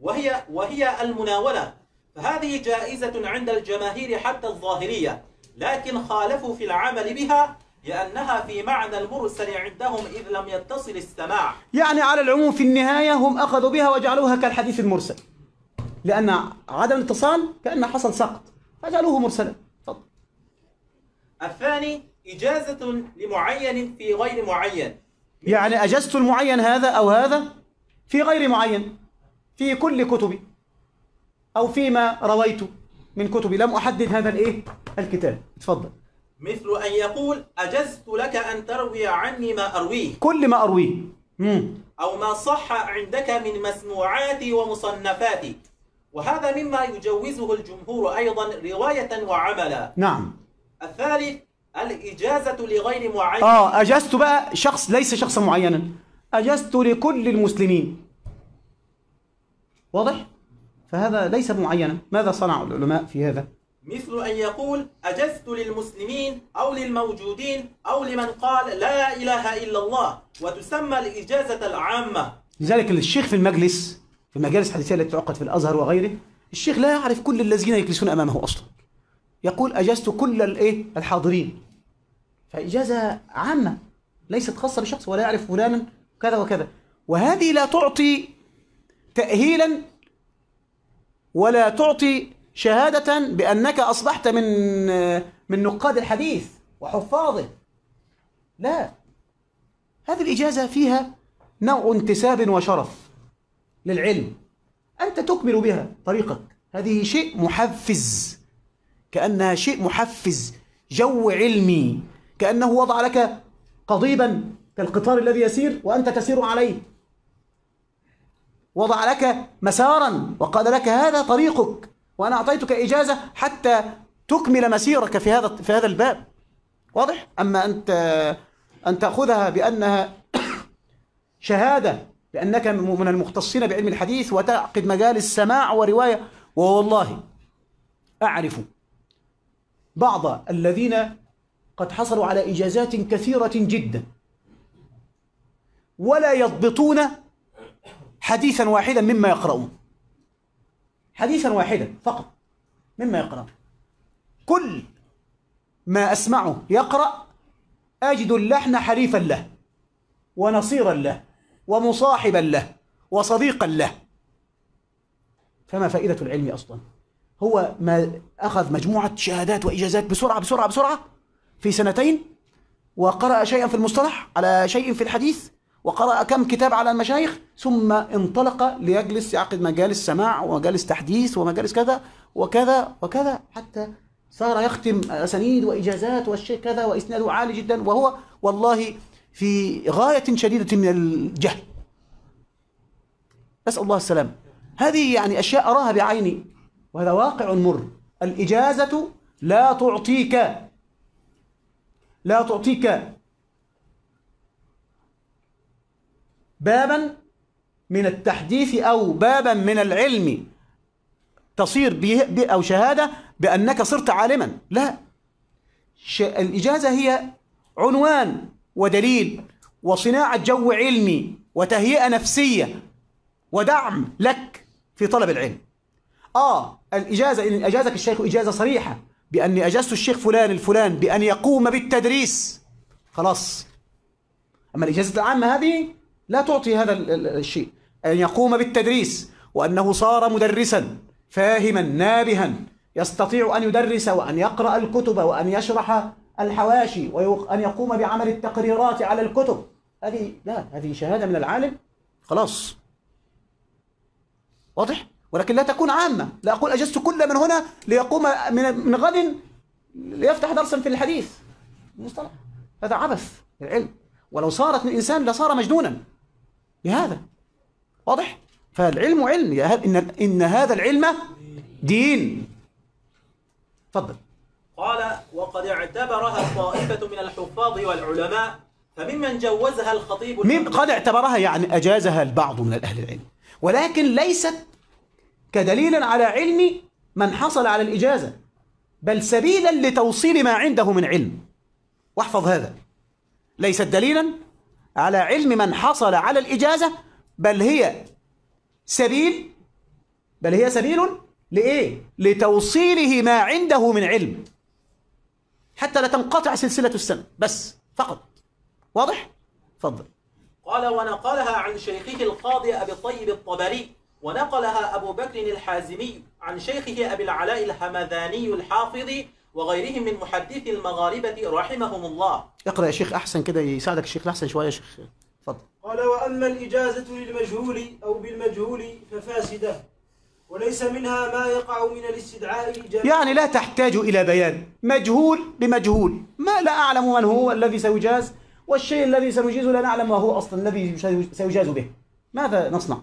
وهي وهي المناولة. فهذه جائزة عند الجماهير حتى الظاهرية لكن خالفوا في العمل بها لأنها في معنى المرسل عندهم إذ لم يتصل السماع. يعني على العموم في النهاية هم أخذوا بها وجعلوها كالحديث المرسل. لأن عدم الاتصال كأن حصل سقط. فجعلوه مرسلا. الثاني إجازة لمعين في غير معين. يعني أجزت المعين هذا أو هذا في غير معين. في كل كتبي. أو فيما رويت من كتبي. لم أحدد هذا الإيه؟ الكتاب. تفضل. مثل أن يقول أجزت لك أن تروي عني ما أرويه. كل ما أرويه. مم. أو ما صح عندك من مسموعاتي ومصنفاتي. وهذا مما يجوزه الجمهور أيضا رواية وعملا. نعم. الثالث الإجازة لغير معين. آه أجزت بقى شخص ليس شخصا معينا. أجزت لكل المسلمين. واضح؟ فهذا ليس معينا. ماذا صنع العلماء في هذا؟ مثل أن يقول أجزت للمسلمين أو للموجودين أو لمن قال لا إله إلا الله وتسمى الإجازة العامة. لذلك الشيخ في المجلس في المجالس الحديثية التي تعقد في الأزهر وغيره الشيخ لا يعرف كل الذين يجلسون أمامه أصلا. يقول أجزت كل الإيه؟ الحاضرين. فإجازة عامة ليست خاصة بشخص ولا يعرف فلانا كذا وكذا. وهذه لا تعطي تأهيلا ولا تعطي شهادة بأنك أصبحت من من نقاد الحديث وحفاظه. لا. هذه الإجازة فيها نوع انتساب وشرف للعلم. أنت تكمل بها طريقك. هذه شيء محفز. كأنها شيء محفز. جو علمي. كأنه وضع لك قضيبا كالقطار الذي يسير وأنت تسير عليه. وضع لك مسارا وقال لك هذا طريقك. وأنا أعطيتك إجازة حتى تكمل مسيرك في هذا في هذا الباب. واضح؟ أما أنت أن تأخذها بأنها شهادة بأنك من المختصين بعلم الحديث وتعقد مجالس سماع ورواية ووالله أعرف بعض الذين قد حصلوا على إجازات كثيرة جدا. ولا يضبطون حديثا واحدا مما يقرؤون. حديثا واحدا فقط مما يقرأ. كل ما أسمعه يقرأ أجد اللحن حريفا له ونصيرا له ومصاحبا له وصديقا له. فما فائدة العلم أصلا؟ هو ما أخذ مجموعة شهادات وإجازات بسرعة بسرعة بسرعة في سنتين وقرأ شيئا في المصطلح على شيء في الحديث وقرأ كم كتاب على المشايخ ثم انطلق ليجلس يعقد مجالس سماع ومجالس تحديث ومجالس كذا وكذا وكذا حتى صار يختم أسانيد وإجازات والشيء كذا وإسناده عالي جدا وهو والله في غاية شديدة من الجهل. نسأل الله السلام. هذه يعني أشياء أراها بعيني. وهذا واقع مر. الإجازة لا تعطيك لا تعطيك بابا من التحديث أو بابا من العلم تصير به أو شهادة بأنك صرت عالما. لا. الإجازة هي عنوان ودليل وصناعة جو علمي وتهيئة نفسية ودعم لك في طلب العلم. آه الإجازة إن أجازك الشيخ إجازة صريحة بأني أجزت الشيخ فلان الفلان بأن يقوم بالتدريس. خلاص. أما الإجازة العامة هذه لا تعطي هذا الشيء. أن يقوم بالتدريس وأنه صار مدرسا فاهما نابها يستطيع أن يدرس وأن يقرأ الكتب وأن يشرح الحواشي وأن يقوم بعمل التقريرات على الكتب. هذه لا هذه شهادة من العالم. خلاص. واضح؟ ولكن لا تكون عامة. لا أقول أجزت كل من هنا ليقوم من غد ليفتح درسا في الحديث. مصطلح. هذا عبث العلم. ولو صارت من إنسان لصار مجنونا. بهذا. واضح؟ فالعلم علم. إن, إن هذا العلم دين. تفضل. قال وقد اعتبرها طائفة من الحفاظ والعلماء فممن جوزها الخطيب من قد اعتبرها يعني أجازها البعض من الأهل العلم. ولكن ليست كدليل على علم من حصل على الإجازة بل سبيلا لتوصيل ما عنده من علم. واحفظ هذا. ليست دليلا على علم من حصل على الإجازة بل هي سبيل بل هي سبيل لإيه؟ لتوصيله ما عنده من علم حتى لا تنقطع سلسلة السنة بس فقط واضح؟ تفضل قال ونقلها عن شيخه القاضي أبي الطيب الطبري ونقلها أبو بكر الحازمي عن شيخه أبي العلاء الحمذاني الحافظ وغيرهم من محدثي المغاربة رحمهم الله. اقرأ يا شيخ أحسن كده يساعدك الشيخ الأحسن شوية يا شيخ. تفضل. قال وأما الإجازة للمجهول أو بالمجهول ففاسدة وليس منها ما يقع من الاستدعاء يعني لا تحتاج إلى بيان. مجهول بمجهول. ما لا أعلم من هو الذي سيجاز والشيء الذي سنجيزه لا نعلم ما هو أصلا الذي سيجاز به. ماذا نصنع؟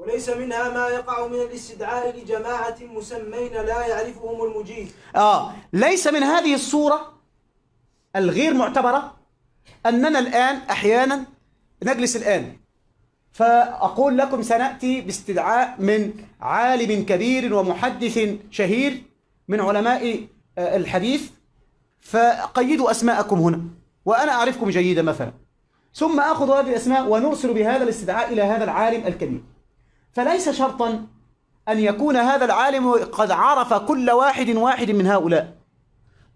وليس منها ما يقع من الاستدعاء لجماعة مسمين لا يعرفهم المجيز آه ليس من هذه الصورة الغير معتبرة أننا الآن أحيانا نجلس الآن. فأقول لكم سنأتي باستدعاء من عالم كبير ومحدث شهير من علماء آه، الحديث. فقيدوا أسماءكم هنا وأنا أعرفكم جيدا مثلا. ثم أخذ هذه الأسماء ونرسل بهذا الاستدعاء إلى هذا العالم الكبير. فليس شرطا أن يكون هذا العالم قد عرف كل واحد واحد من هؤلاء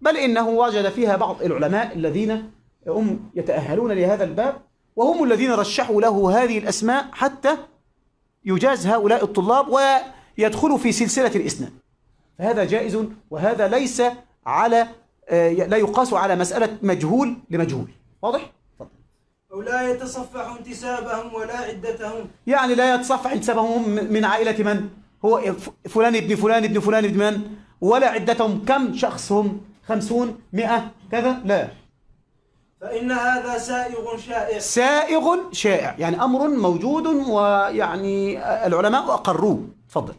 بل إنه وجد فيها بعض العلماء الذين هم يتأهلون لهذا الباب وهم الذين رشحوا له هذه الأسماء حتى يجاز هؤلاء الطلاب ويدخلوا في سلسلة الإسناد فهذا جائز وهذا ليس على لا يقاس على مسألة مجهول لمجهول واضح؟ أو لا يتصفح انتسابهم ولا عدتهم يعني لا يتصفح انتسابهم من عائلة من؟ هو فلان ابن فلان ابن فلان ابن من؟ ولا عدتهم كم شخص هم؟ خمسون مئة كذا؟ لا فإن هذا سائغ شائع سائغ شائع يعني أمر موجود ويعني العلماء أقروه تفضل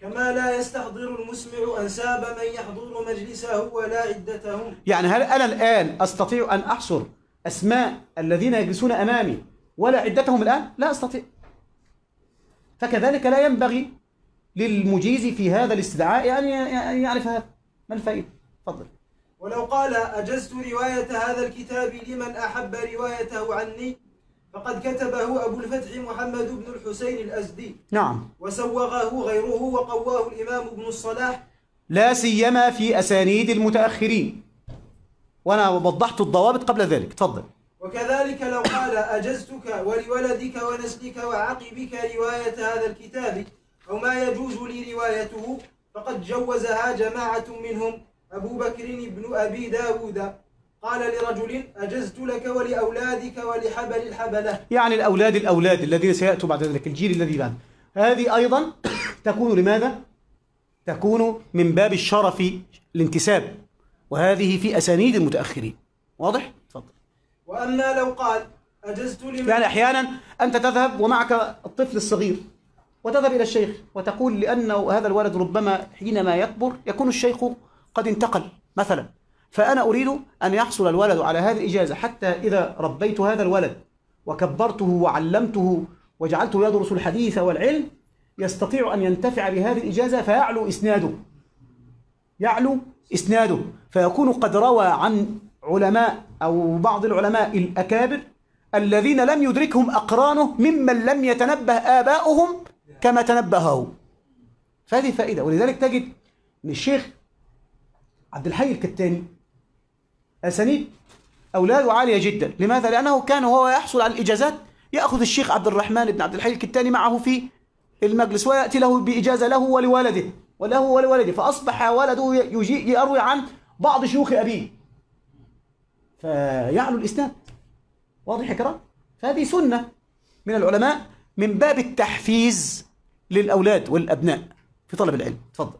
كما لا يستحضر المسمع أنساب من يحضر مجلسه ولا عدتهم يعني هل أنا الآن أستطيع أن أحصر أسماء الذين يجلسون أمامي ولا عدتهم الآن؟ لا أستطيع. فكذلك لا ينبغي للمجيز في هذا الاستدعاء أن يعرف هذا. ما الفائدة؟ تفضل. ولو قال أجزت رواية هذا الكتاب لمن أحب روايته عني فقد كتبه أبو الفتح محمد بن الحسين الأزدي. نعم. وسوغه غيره وقواه الإمام ابن الصلاح. لا سيما في أسانيد المتأخرين. وأنا وضحت الضوابط قبل ذلك. تفضل. وكذلك لو قال أجزتك ولولدك ونسلك وعقبك رواية هذا الكتاب أو ما يجوز لي روايته فقد جوزها جماعة منهم أبو بكر بن أبي داود. قال لرجل أجزت لك ولأولادك ولحبل الحبلة. يعني الأولاد الأولاد الذين سيأتوا بعد ذلك الجيل الذي بعد. هذه أيضا تكون لماذا؟ تكون من باب الشرف الانتساب وهذه في أسانيد المتأخرين. واضح؟ تفضل. وأما لو قال أجزت لمن يعني أحيانا أنت تذهب ومعك الطفل الصغير وتذهب إلى الشيخ وتقول لأنه هذا الولد ربما حينما يكبر يكون الشيخ قد انتقل مثلا. فأنا أريد أن يحصل الولد على هذه الإجازة حتى إذا ربيت هذا الولد وكبرته وعلمته وجعلته يدرس الحديث والعلم يستطيع أن ينتفع بهذه الإجازة فيعلو إسناده. يعلو إسناده. فيكون قد روى عن علماء أو بعض العلماء الأكابر الذين لم يدركهم أقرانه ممن لم يتنبه آباؤهم كما تنبهوا فهذه فائدة. ولذلك تجد أن الشيخ عبد الحي الكتاني أسانيد أولاده عالية جدا. لماذا؟ لأنه كان وهو يحصل على الإجازات يأخذ الشيخ عبد الرحمن بن عبد الحي الكتاني معه في المجلس ويأتي له بإجازة له ولولده وله ولولده فأصبح ولده يجي يروي عن بعض شيوخ أبيه. فيعلو الإسناد واضح يا كرام؟ فهذه سنة من العلماء من باب التحفيز للأولاد والأبناء في طلب العلم. تفضل.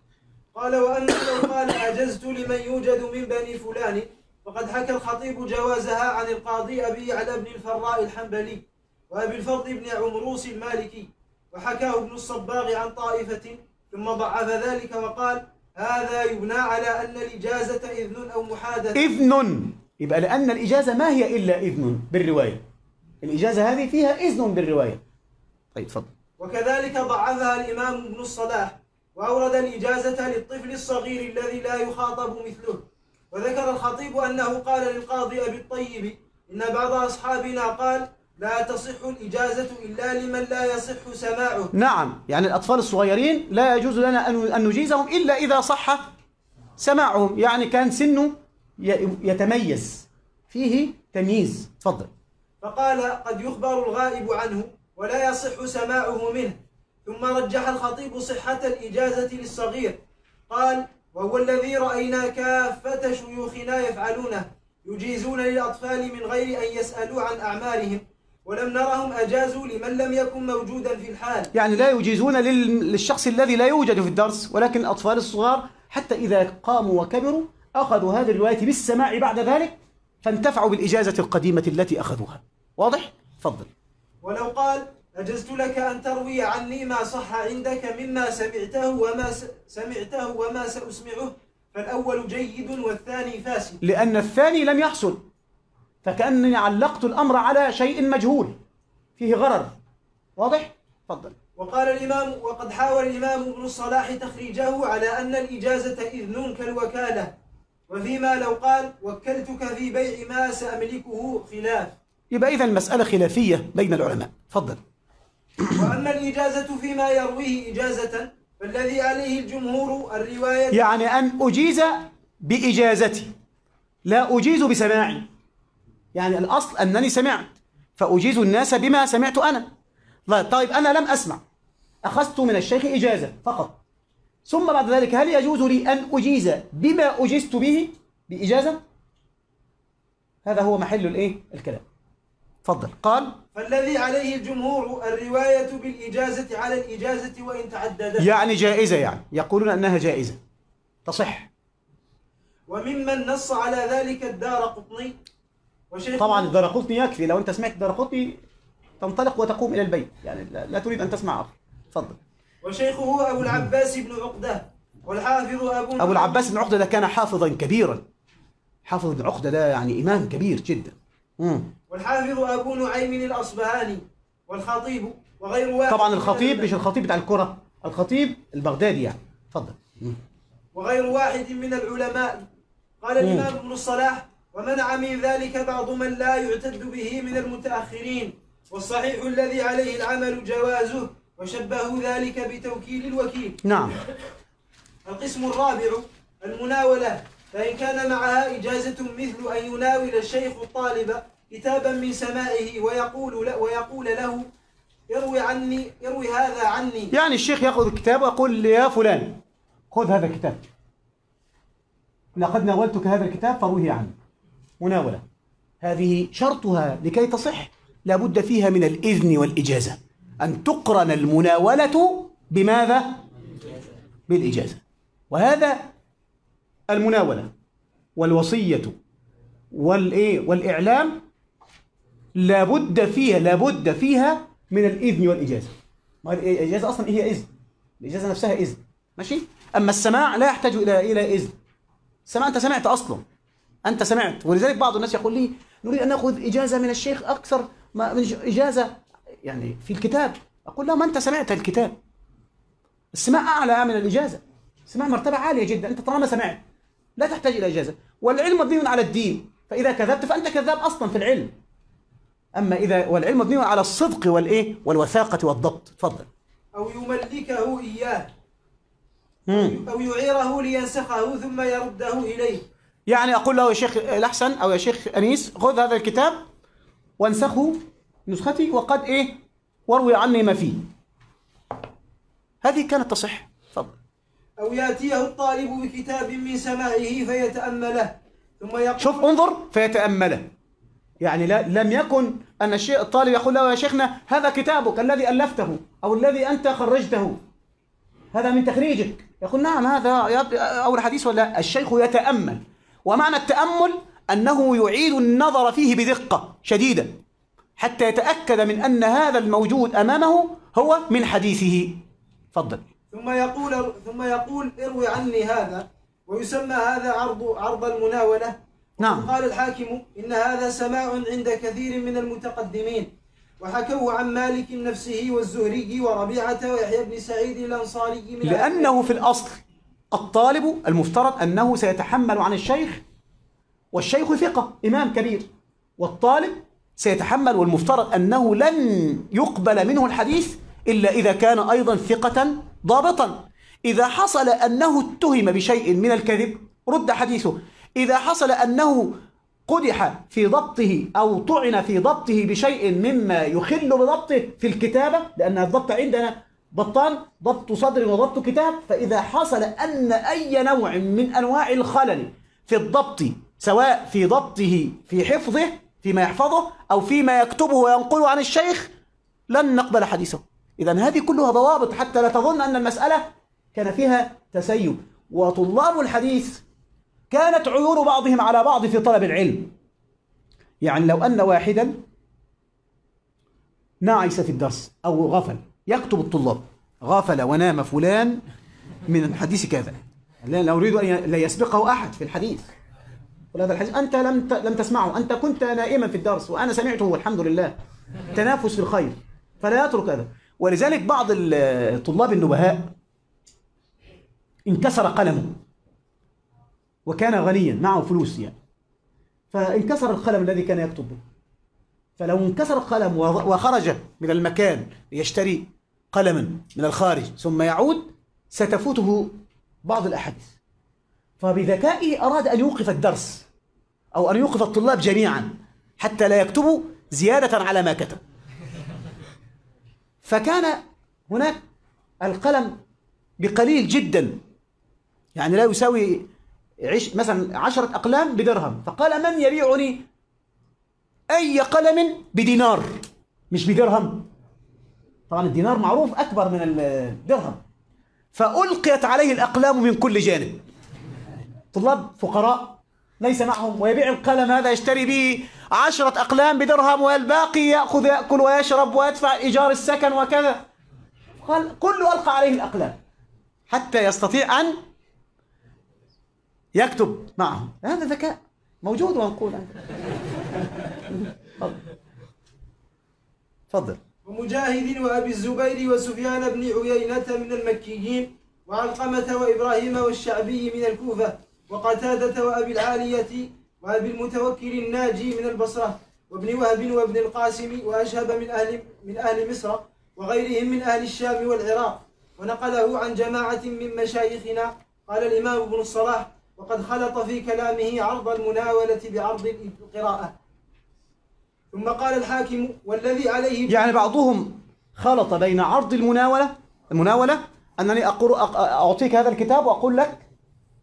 قال وأن لو قال أجزت لمن يوجد من بني فلان فقد حكى الخطيب جوازها عن القاضي أبي على بن الفراء الحنبلي وأبي الفضل بن عمروس المالكي وحكاه ابن الصباغ عن طائفة ثم ضعف ذلك وقال هذا يبنى على أن الإجازة إذن أو محادثة. إذن. يبقى لأن الإجازة ما هي إلا إذن بالرواية. الإجازة هذه فيها إذن بالرواية. طيب تفضل. وكذلك ضعفها الإمام ابن الصلاح وأورد الإجازة للطفل الصغير الذي لا يخاطب مثله. وذكر الخطيب أنه قال للقاضي أبي الطيب إن بعض أصحابنا قال لا تصح الإجازة إلا لمن لا يصح سماعه. نعم يعني الأطفال الصغيرين لا يجوز لنا أن نجيزهم إلا إذا صح سماعهم يعني كان سنه يتميز فيه تمييز. تفضل. فقال قد يخبر الغائب عنه ولا يصح سماعه منه ثم رجح الخطيب صحة الإجازة للصغير. قال وهو الذي رأينا كافة شيوخنا يفعلونه يجيزون للأطفال من غير أن يسألوا عن أعمالهم. ولم نرهم أجازوا لمن لم يكن موجودا في الحال. يعني لا يجيزون لل- للشخص الذي لا يوجد في الدرس ولكن الأطفال الصغار حتى إذا قاموا وكبروا أخذوا هذه الرواية بالسماع بعد ذلك فانتفعوا بالإجازة القديمة التي أخذوها. واضح؟ تفضل. ولو قال أجزت لك أن تروي عني ما صح عندك مما سمعته وما س... سمعته وما سأسمعه فالأول جيد والثاني فاسد. لأن الثاني لم يحصل. فكأنني علقت الأمر على شيء مجهول. فيه غرر. واضح؟ تفضل. وقال الإمام وقد حاول الإمام ابن الصلاح تخريجه على أن الإجازة إذن كالوكالة وفيما لو قال وكلتك في بيع ما سأملكه خلاف. يبقى إذا المسألة خلافية بين العلماء. تفضل. وأما الإجازة فيما يرويه إجازة فالذي عليه الجمهور الرواية يعني أن أجيز بإجازتي. لا أجيز بسماعي. يعني الأصل أنني سمعت فأجيز الناس بما سمعت أنا. طيب أنا لم أسمع. أخذت من الشيخ إجازة فقط. ثم بعد ذلك هل يجوز لي أن أجيز بما أجزت به بإجازة؟ هذا هو محل الإيه؟ الكلام. تفضل. قال فالذي عليه الجمهور الرواية بالإجازة على الإجازة وإن تعددت. يعني جائزة يعني. يقولون أنها جائزة. تصح. وممن نص على ذلك الدار قطني. طبعا الدرقطني يكفي. لو أنت سمعت الدرقطني تنطلق وتقوم إلى البيت. يعني لا, تريد أن تسمع. اخر تفضل. وشيخه أبو العباس بن عقدة والحافظ أبو أبو العباس بن عقدة ده كان حافظا كبيرا. حافظ بن عقدة ده يعني إمام كبير جدا. مم. والحافظ أبو نعيم الأصبهاني والخطيب وغير واحد طبعا الخطيب مش الخطيب بتاع الكرة. الخطيب البغدادي يعني. تفضل. مم. وغير واحد من العلماء. قال الإمام ابن الصلاح ومنع من ذلك بعض من لا يعتد به من المتأخرين. والصحيح الذي عليه العمل جوازه وشبهوا ذلك بتوكيل الوكيل. نعم. القسم الرابع المناولة. فإن كان معها إجازة مثل أن يناول الشيخ الطالب كتابا من سمائه ويقول له ويقول له يروي عني يروي هذا عني. يعني الشيخ يأخذ الكتاب ويقول لي يا فلان خذ هذا الكتاب. لقد ناولتك هذا الكتاب فروه عني مناولة. هذه شرطها لكي تصح لابد فيها من الإذن والإجازة. أن تقرن المناولة بماذا؟ بالإجازة. وهذا المناولة والوصية والإيه؟ والإعلام لابد فيها لابد فيها من الإذن والإجازة. ما الإجازة أصلا؟ هي إذن. الإجازة نفسها إذن. ماشي؟ أما السماع لا يحتاج إلى إلى إذن. السماع أنت سمعت أصلا. أنت سمعت. ولذلك بعض الناس يقول لي نريد أن نأخذ إجازة من الشيخ أكثر ما من إجازة يعني في الكتاب. أقول له ما أنت سمعت الكتاب. السماع أعلى من الإجازة. السماع مرتبة عالية جدا. أنت طالما سمعت لا تحتاج إلى إجازة. والعلم مبني على الدين. فإذا كذبت فأنت كذاب أصلا في العلم. أما إذا والعلم مبني على الصدق والإيه؟ والوثاقة والضبط. تفضل. أو يملكه إياه. أو يعيره لينسخه ثم يرده إليه. يعني أقول له يا شيخ الأحسن أو يا شيخ أنيس خذ هذا الكتاب وانسخه نسختي وقد إيه؟ واروي عني ما فيه. هذه كانت تصح. تفضل. أو يأتيه الطالب بكتاب من سمائه فيتأمله ثم يقول شوف انظر فيتأمله. يعني لا لم يكن أن الشيء الطالب يقول له يا شيخنا هذا كتابك الذي ألفته أو الذي أنت خرجته. هذا من تخريجك. يقول نعم هذا أول حديث ولا؟ الشيخ يتأمل. ومعنى التأمل أنه يعيد النظر فيه بدقة شديدة حتى يتأكد من أن هذا الموجود أمامه هو من حديثه. تفضل. ثم يقول ثم يقول اروي عني هذا ويسمى هذا عرض عرض المناولة. نعم. قال الحاكم إن هذا سماع عند كثير من المتقدمين. وحكوه عن مالك نفسه والزهري وربيعة ويحيى بن سعيد الأنصاري من لأنه في الأصل الطالب المفترض أنه سيتحمل عن الشيخ والشيخ ثقة إمام كبير. والطالب سيتحمل والمفترض أنه لن يقبل منه الحديث إلا إذا كان أيضا ثقة ضابطا. إذا حصل أنه اتهم بشيء من الكذب رد حديثه. إذا حصل أنه قدح في ضبطه أو طعن في ضبطه بشيء مما يخل بضبطه في الكتابة لأن الضبط عندنا ضبطان ضبط صدر وضبط كتاب فإذا حصل أن أي نوع من أنواع الخلل في الضبط سواء في ضبطه في حفظه فيما يحفظه أو فيما يكتبه وينقله عن الشيخ لن نقبل حديثه. إذا هذه كلها ضوابط حتى لا تظن أن المسألة كان فيها تسيب. وطلاب الحديث كانت عيون بعضهم على بعض في طلب العلم. يعني لو أن واحدا نعس في الدرس أو غفل يكتب الطلاب غفل ونام فلان من الحديث كذا. لا أريد أن لا يسبقه أحد في الحديث. هذا الحديث أنت لم لم تسمعه أنت كنت نائما في الدرس وأنا سمعته والحمد لله. تنافس في الخير فلا يترك هذا. ولذلك بعض ال- طلاب النبهاء انكسر قلمه وكان غنيا معه فلوس يعني. فانكسر القلم الذي كان يكتب به فلو انكسر وظ- وخرج من المكان ليشتري قلما من الخارج ثم يعود ستفوته بعض الأحاديث. فبذكائه أراد أن يوقف الدرس أو أن يوقف الطلاب جميعا حتى لا يكتبوا زيادة على ما كتب. فكان هناك القلم بقليل جدا. يعني لا يساوي عش مثلا عشرة أقلام بدرهم. فقال من يبيعني أي قلم بدينار. مش بدرهم. طبعا الدينار معروف أكبر من الدرهم فألقيت عليه الأقلام من كل جانب. طلاب فقراء ليس معهم. ويبيع القلم هذا يشتري به عشرة أقلام بدرهم والباقي يأخذ يأكل ويشرب ويدفع إيجار السكن وكذا. قال كله ألقى عليه الأقلام حتى يستطيع أن يكتب معهم. هذا ذكاء موجود ونقول. تفضل. تفضل ومجاهد وأبي الزبير وسفيان بن عيينة من المكيين وعلقمة وإبراهيم والشعبي من الكوفة وقتادة وأبي العالية وأبي المتوكل الناجي من البصرة وابن وهب وابن القاسم وأشهب من أهل من أهل مصر وغيرهم من أهل الشام والعراق ونقله عن جماعة من مشايخنا قال الإمام ابن الصلاح وقد خلط في كلامه عرض المناولة بعرض القراءة. ثم قال الحاكم والذي عليه يعني بعضهم خلط بين عرض المناولة المناولة أنني أقول أق- أعطيك هذا الكتاب وأقول لك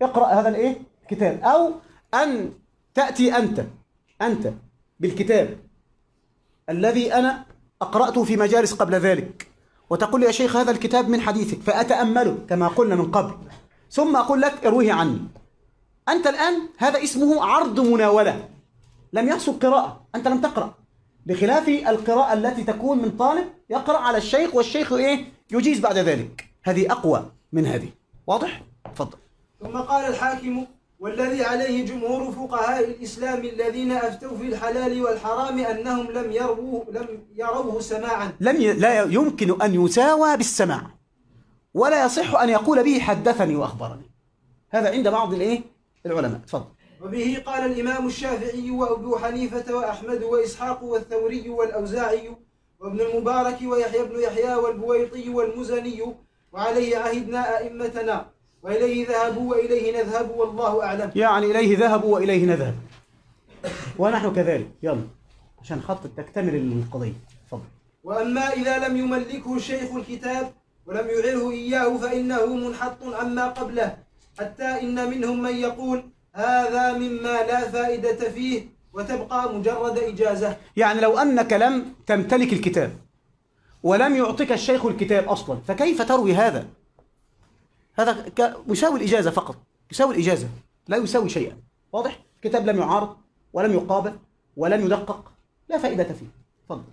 اقرأ هذا الإيه؟ الكتاب. أو أن تأتي أنت أنت بالكتاب الذي أنا أقرأته في مجالس قبل ذلك وتقول لي يا شيخ هذا الكتاب من حديثك فأتأمله كما قلنا من قبل. ثم أقول لك ارويه عني. أنت الآن هذا اسمه عرض مناولة. لم يحصل قراءة. أنت لم تقرأ. بخلاف القراءة التي تكون من طالب يقرأ على الشيخ والشيخ إيه؟ يجيز بعد ذلك. هذه أقوى من هذه. واضح؟ تفضل. ثم قال الحاكم والذي عليه جمهور فقهاء الإسلام الذين أفتوا في الحلال والحرام أنهم لم يروه لم يروه سماعا. لم ي... لا يمكن أن يساوى بالسماع. ولا يصح أن يقول به حدثني وأخبرني. هذا عند بعض الإيه؟ العلماء. تفضل. وبه قال الإمام الشافعي وأبو حنيفة وأحمد وإسحاق والثوري والأوزاعي وابن المبارك ويحيى بن يحيى والبويطي والمزني وعليه عهدنا أئمتنا. وإليه ذهبوا وإليه نذهب والله أعلم. يعني إليه ذهبوا وإليه نذهب. ونحن كذلك. يلا. عشان خاطر تكتمل القضية. تفضل. وأما إذا لم يملكه الشيخ الكتاب ولم يعره إياه فإنه منحط عما قبله. حتى إن منهم من يقول هذا مما لا فائدة فيه وتبقى مجرد إجازة. يعني لو أنك لم تمتلك الكتاب ولم يعطيك الشيخ الكتاب أصلا فكيف تروي هذا؟ هذا يساوي الإجازة فقط يساوي الإجازة لا يساوي شيئا. واضح؟ الكتاب لم يعارض ولم يقابل ولم يدقق لا فائدة فيه. تفضل.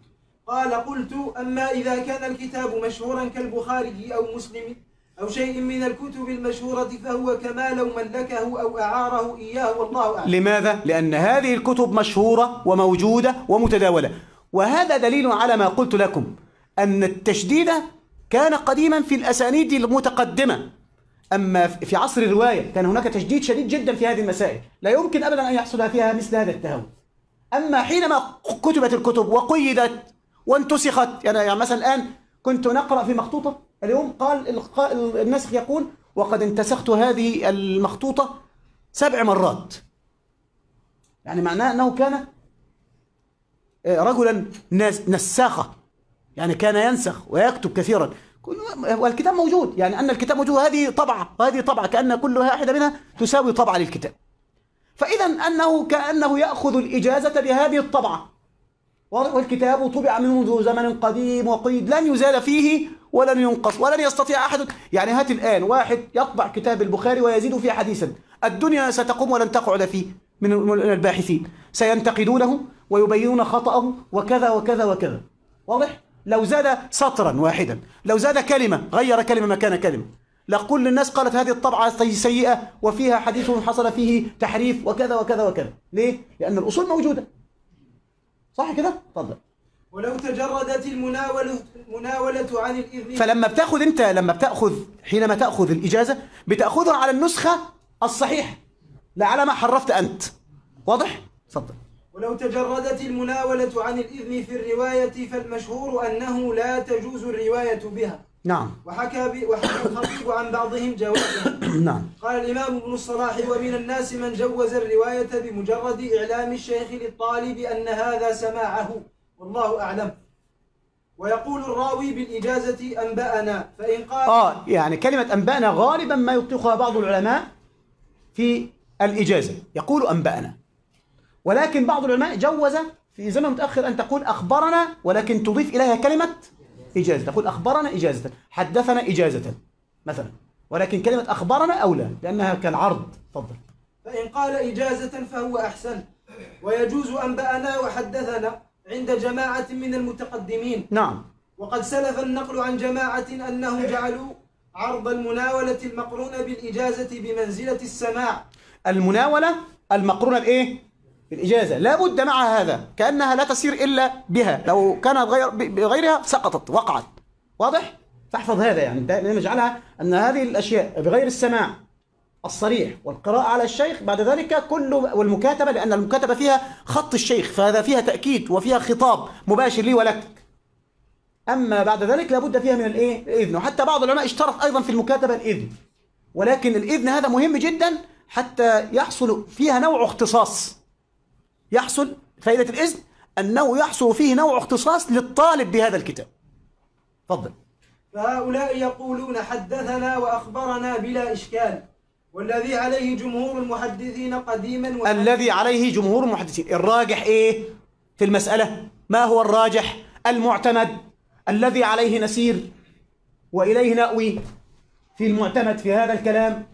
قال قلت أما إذا كان الكتاب مشهورا كالبخاري أو مسلم أو شيء من الكتب المشهورة فهو كما لو ملكه أو أعاره إياه والله أعلم. لماذا؟ لأن هذه الكتب مشهورة وموجودة ومتداولة. وهذا دليل على ما قلت لكم أن التشديد كان قديما في الأسانيد المتقدمة. أما في عصر الرواية كان هناك تشديد شديد جدا في هذه المسائل. لا يمكن أبدا أن يحصل فيها مثل هذا التهاون. أما حينما كتبت الكتب وقيدت وانتسخت يعني, يعني مثلا الآن كنت نقرأ في مخطوطة اليوم قال النسخ يقول وقد انتسخت هذه المخطوطة سبع مرات. يعني معناه أنه كان آه، رجلا نس- نساخة. يعني كان ينسخ ويكتب كثيرا. والكتاب موجود. يعني أن الكتاب موجود. هذه طبعة. وهذه طبعة. كأن كل واحدة منها تساوي طبعة للكتاب. فإذا أنه كأنه يأخذ الإجازة بهذه الطبعة. والكتاب طبع منذ زمن قديم وقيد. لن يزال فيه ولن ينقص ولن يستطيع أحد. يعني هات الآن واحد يطبع كتاب البخاري ويزيد فيه حديثا. الدنيا ستقوم ولن تقعد فيه من الباحثين. سينتقدونه ويبينون خطأه وكذا وكذا وكذا. واضح؟ لو زاد سطرا واحدا لو زاد كلمة غير كلمة مكان كلمة. لكل الناس قالت هذه الطبعة سيئة وفيها حديث حصل فيه تحريف وكذا وكذا وكذا. ليه؟ لأن الأصول موجودة. صح كده؟ تفضل. ولو تجردت المناولة المناولة عن الإذن. فلما بتأخذ انت لما بتاخذ حينما تأخذ الإجازة بتأخذها على النسخة الصحيحة. لا على ما حرفت أنت. واضح؟ تفضل. ولو تجردت المناولة عن الإذن في الرواية فالمشهور أنه لا تجوز الرواية بها. نعم. وحكى, ب... وحكى الخطيب عن بعضهم جوازا. نعم. قال الإمام ابن الصلاح ومن الناس من جوز الرواية بمجرد إعلام الشيخ للطالب أن هذا سماعه. والله أعلم. ويقول الراوي بالإجازة أنبأنا فإن قال آه يعني كلمة أنبأنا غالبا ما يطلقها بعض العلماء في الإجازة. يقول أنبأنا. ولكن بعض العلماء جوز في زمن متأخر أن تقول أخبرنا ولكن تضيف إليها كلمة إجازة. تقول أخبرنا إجازة. حدثنا إجازة مثلا. ولكن كلمة أخبرنا أولى لأنها كالعرض. تفضل. فإن قال إجازة فهو أحسن. ويجوز أنبأنا وحدثنا. عند جماعة من المتقدمين. نعم. وقد سلف النقل عن جماعة أنهم جعلوا عرض المناولة المقرونة بالإجازة بمنزلة السماع. المناولة المقرونة بإيه؟ بالإجازة. لا بد مع هذا كأنها لا تسير إلا بها. لو كانت غير بغيرها سقطت وقعت. واضح؟ فاحفظ هذا يعني. نجعلها أن هذه الأشياء بغير السماع الصريح والقراءة على الشيخ بعد ذلك كل والمكاتبة لأن المكاتبة فيها خط الشيخ فهذا فيها تأكيد وفيها خطاب مباشر لي ولك. أما بعد ذلك لابد فيها من الإيه؟ الإذن. وحتى بعض العلماء اشترط أيضا في المكاتبة الإذن. ولكن الإذن هذا مهم جدا حتى يحصل فيها نوع اختصاص. يحصل فائدة الإذن أنه يحصل فيه نوع اختصاص للطالب بهذا الكتاب. تفضل. فهؤلاء يقولون حدثنا وأخبرنا بلا إشكال. والذي عليه جمهور المحدثين قديما الذي عليه جمهور المحدثين. الراجح إيه؟ في المسألة. ما هو الراجح؟ المعتمد. الذي عليه نسير. وإليه نأوي. في المعتمد في هذا الكلام.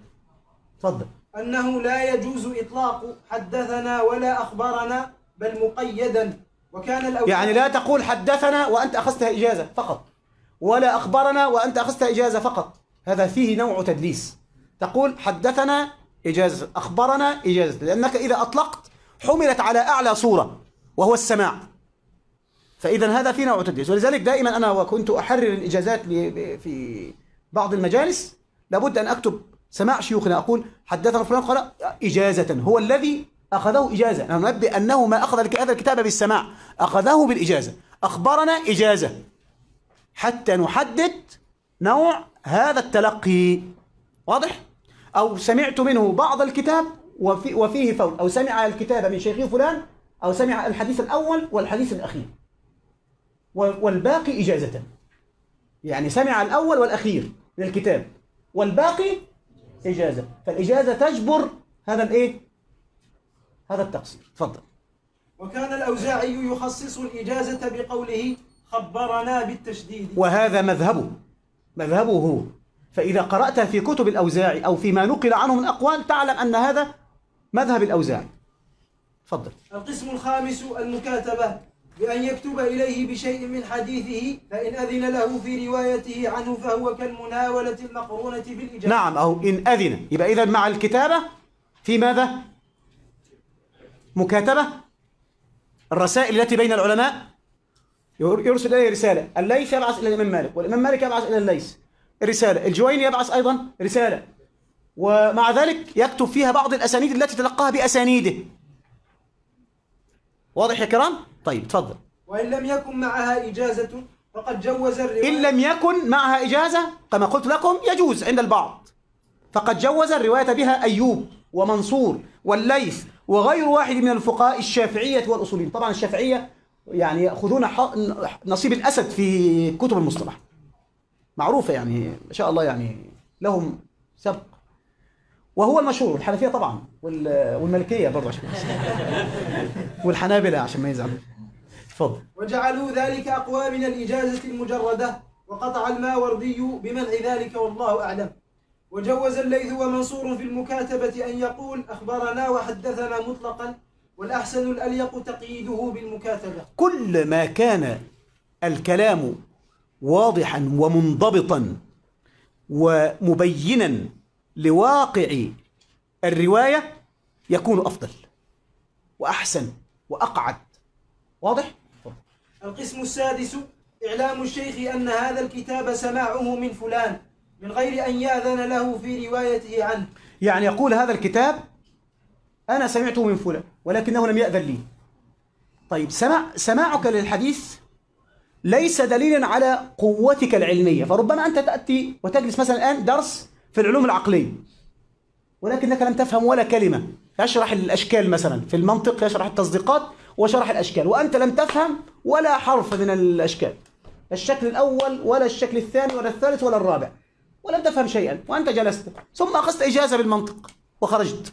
تفضل. أنه لا يجوز إطلاق حدثنا ولا أخبرنا بل مقيدا. وكان الأوزاعي يعني لا تقول حدثنا وأنت أخذتها إجازة فقط. ولا أخبرنا وأنت أخذتها إجازة فقط. هذا فيه نوع تدليس. تقول حدثنا إجازة أخبرنا إجازة لأنك إذا أطلقت حملت على أعلى صورة وهو السماع. فإذا هذا فيه نوع تدليس ولذلك دائما أنا وكنت أحرر الإجازات في بعض المجالس لابد أن أكتب سماع شيوخنا أقول حدثنا فلان قال إجازة هو الذي أخذه إجازة. أنا ننبه أنه ما أخذ هذا الكتاب بالسماع أخذه بالإجازة. أخبرنا إجازة. حتى نحدد نوع هذا التلقي. واضح؟ أو سمعت منه بعض الكتاب وفي وفيه فوت. أو سمع الكتاب من شيخه فلان أو سمع الحديث الأول والحديث الأخير. والباقي إجازة. يعني سمع الأول والأخير من الكتاب. والباقي إجازة. فالإجازة تجبر هذا الإيه؟ هذا التقصير. تفضل. وكان الأوزاعي يخصص الإجازة بقوله خبرنا بالتشديد. وهذا مذهبه. مذهبه هو. فإذا قرأت في كتب الأوزاعي أو فيما نقل عنه من أقوال تعلم أن هذا مذهب الأوزاعي تفضل. القسم الخامس المكاتبة. بأن يكتب إليه بشيء من حديثه فإن أذن له في روايته عنه فهو كالمناولة المقرونة بالإجازة نعم أو إن أذن. يبقى إذا مع الكتابة في ماذا؟ مكاتبة. الرسائل التي بين العلماء يرسل إليه رسالة. الليث يبعث إلى الإمام مالك والإمام مالك يبعث إلى الليث. رسالة. الجويني يبعث أيضا رسالة. ومع ذلك يكتب فيها بعض الأسانيد التي تلقاها بأسانيده. واضح يا كرام؟ طيب تفضل. وإن لم يكن معها إجازة فقد جوز الرواية. إن لم يكن معها إجازة كما قلت لكم يجوز عند البعض. فقد جوز الرواية بها أيوب ومنصور والليث وغير واحد من الفقهاء الشافعية والأصوليين. طبعا الشافعية يعني يأخذون نصيب الأسد في كتب المصطلح. معروفة يعني ما شاء الله يعني لهم سبق. وهو المشهور الحنفية طبعا وال- والمالكية برضه عشان والحنابلة عشان ما يزعلوا تفضل. وجعلوا ذلك أقوى من الإجازة المجردة وقطع الماوردي بمنع ذلك والله أعلم. وجوز الليث ومنصور في المكاتبة أن يقول أخبرنا وحدثنا مطلقا والأحسن الأليق تقييده بالمكاتبة. كل ما كان الكلام واضحا ومنضبطا ومبينا لواقع الرواية يكون أفضل وأحسن وأقعد. واضح؟ القسم السادس إعلام الشيخ أن هذا الكتاب سماعه من فلان من غير أن يأذن له في روايته عنه. يعني يقول هذا الكتاب أنا سمعته من فلان ولكنه لم يأذن لي. طيب سماع سماعك للحديث ليس دليلا على قوتك العلمية. فربما أنت تأتي وتجلس مثلا الآن درس في العلوم العقلية ولكنك لم تفهم ولا كلمة. يشرح الأشكال مثلا في المنطق يشرح التصديقات وشرح الأشكال وأنت لم تفهم ولا حرف من الأشكال. الشكل الأول ولا الشكل الثاني ولا الثالث ولا الرابع. ولم تفهم شيئا وأنت جلست. ثم أخذت إجازة بالمنطق وخرجت.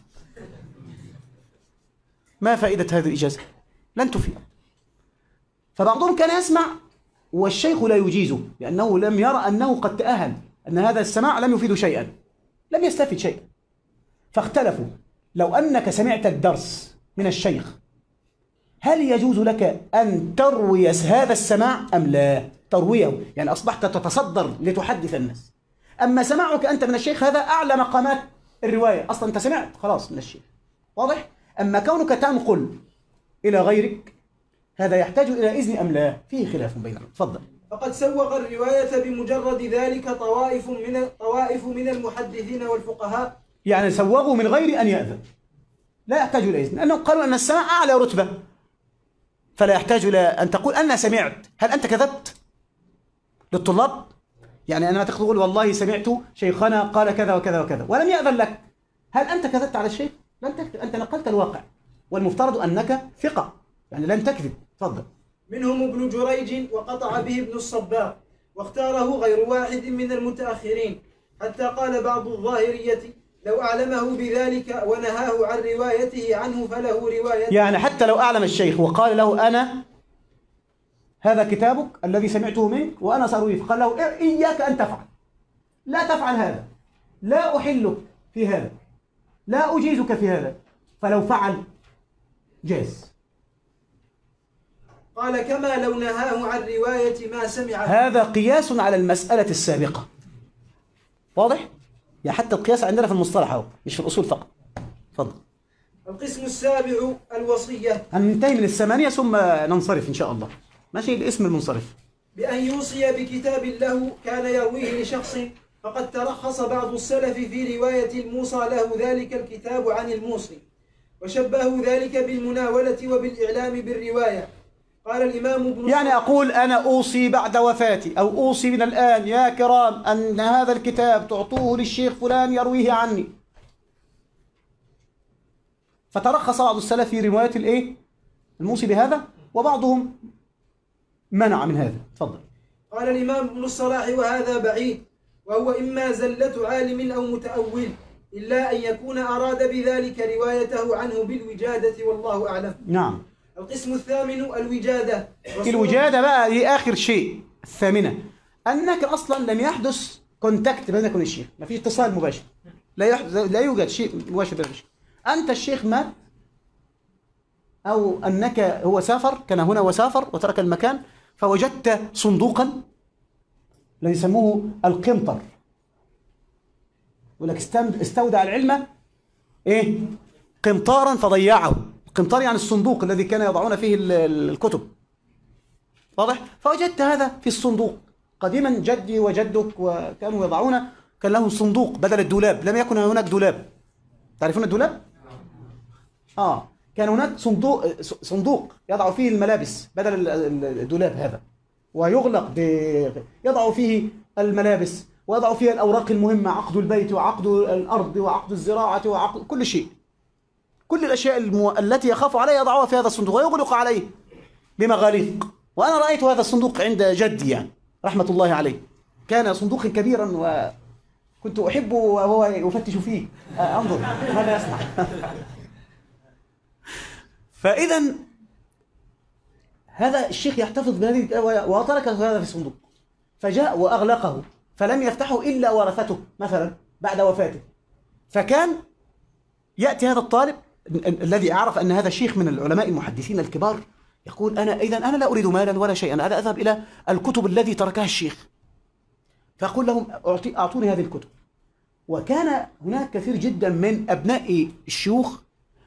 ما فائدة هذه الإجازة؟ لن تفيد. فبعضهم كان يسمع والشيخ لا يجيزه لأنه لم يرى أنه قد تأهل أن هذا السماع لم يفيد شيئا لم يستفد شيئا. فاختلفوا لو أنك سمعت الدرس من الشيخ هل يجوز لك أن تروي هذا السماع أم لا؟ ترويه يعني أصبحت تتصدر لتحدث الناس. أما سماعك أنت من الشيخ هذا أعلى مقامات الرواية. أصلا أنت سمعت خلاص من الشيخ. واضح؟ أما كونك تنقل إلى غيرك هذا يحتاج إلى إذن أم لا؟ فيه خلاف بيننا تفضل. فقد سوغ الرواية بمجرد ذلك طوائف من طوائف من المحدثين والفقهاء. يعني سوغوا من غير أن يأذن. لا يحتاج إلى إذن. لأنهم قالوا أن السماع أعلى رتبة. فلا يحتاج إلى أن تقول أنا سمعت. هل أنت كذبت؟ للطلاب؟ يعني أنا تقول والله سمعت شيخنا قال كذا وكذا وكذا ولم يأذن لك. هل أنت كذبت على الشيخ؟ لن تكذب. أنت نقلت الواقع. والمفترض أنك ثقة. يعني لن تكذب. تفضل. منهم ابن جريج وقطع به ابن الصباغ واختاره غير واحد من المتأخرين حتى قال بعض الظاهرية لو أعلمه بذلك ونهاه عن روايته عنه فله رواية. يعني حتى لو أعلم الشيخ وقال له أنا هذا كتابك الذي سمعته منك وأنا سأرويه فقال له إيه- إياك أن تفعل. لا تفعل هذا. لا أحلك في هذا. لا أجيزك في هذا. فلو فعل جاز. قال كما لو نهاه عن رواية ما سمع هذا قياس على المسألة السابقة. واضح؟ يعني حتى القياس عندنا في المصطلح أهو مش في الأصول فقط. تفضل. القسم السابع الوصية. هننتهي من الثمانية ثم ننصرف إن شاء الله. ماشي؟ الاسم المنصرف. بأن يوصي بكتاب له كان يرويه لشخص فقد ترخص بعض السلف في رواية الموصى له ذلك الكتاب عن الموصي وشبهوا ذلك بالمناولة وبالإعلام بالرواية. قال الإمام ابن يعني أقول أنا أوصي بعد وفاتي أو أوصي من الآن يا كرام أن هذا الكتاب تعطوه للشيخ فلان يرويه عني. فترخص بعض السلف في رواية الإيه؟ الموصي بهذا وبعضهم منع من هذا. تفضل. قال الإمام ابن الصلاح وهذا بعيد وهو إما زلة عالم أو متأول إلا أن يكون أراد بذلك روايته عنه بالوجادة والله أعلم. نعم. القسم الثامن الوجادة. الوجادة بقى هي آخر شيء الثامنة. أنك أصلا لم يحدث كونتاكت بينك وبين الشيخ ما فيش اتصال مباشر. لا يحدث لا يوجد شيء مباشر بين الشيخ أنت الشيخ مات أو أنك هو سافر كان هنا وسافر وترك المكان فوجدت صندوقا الذي يسموه القنطر. يقول لك استودع العلم إيه؟ قنطارا فضيعه. القنطار يعني الصندوق الذي كان يضعون فيه ال- ال- الكتب. واضح؟ فوجدت هذا في الصندوق. قديما جدي وجدك وكانوا يضعون كان لهم صندوق بدل الدولاب. لم يكن هناك دولاب. تعرفون الدولاب؟ آه. كان هناك صندوق صندوق يضع فيه الملابس بدل ال- ال- الدولاب هذا. ويغلق ب- يضع فيه الملابس ويضع فيها الأوراق المهمة عقد البيت وعقد الأرض وعقد الزراعة وعقد كل شيء. كل الأشياء المو... التي يخاف عليها يضعها في هذا الصندوق ويغلق عليه بمغاليق. وأنا رأيت هذا الصندوق عند جدي يعني رحمة الله عليه. كان صندوقا كبيرا وكنت أحبه وهو يفتش فيه. أنظر ماذا يصنع؟ فإذا هذا الشيخ يحتفظ بهذه وترك هذا في الصندوق. فجاء وأغلقه فلم يفتحه إلا ورثته مثلا بعد وفاته. فكان يأتي هذا الطالب ال- ال- الذي أعرف أن هذا شيخ من العلماء المحدثين الكبار يقول أنا إذا أنا لا أريد مالا ولا شيئا أنا أذهب إلى الكتب الذي تركها الشيخ. فأقول لهم أعطي أعطوني هذه الكتب. وكان هناك كثير جدا من أبناء الشيوخ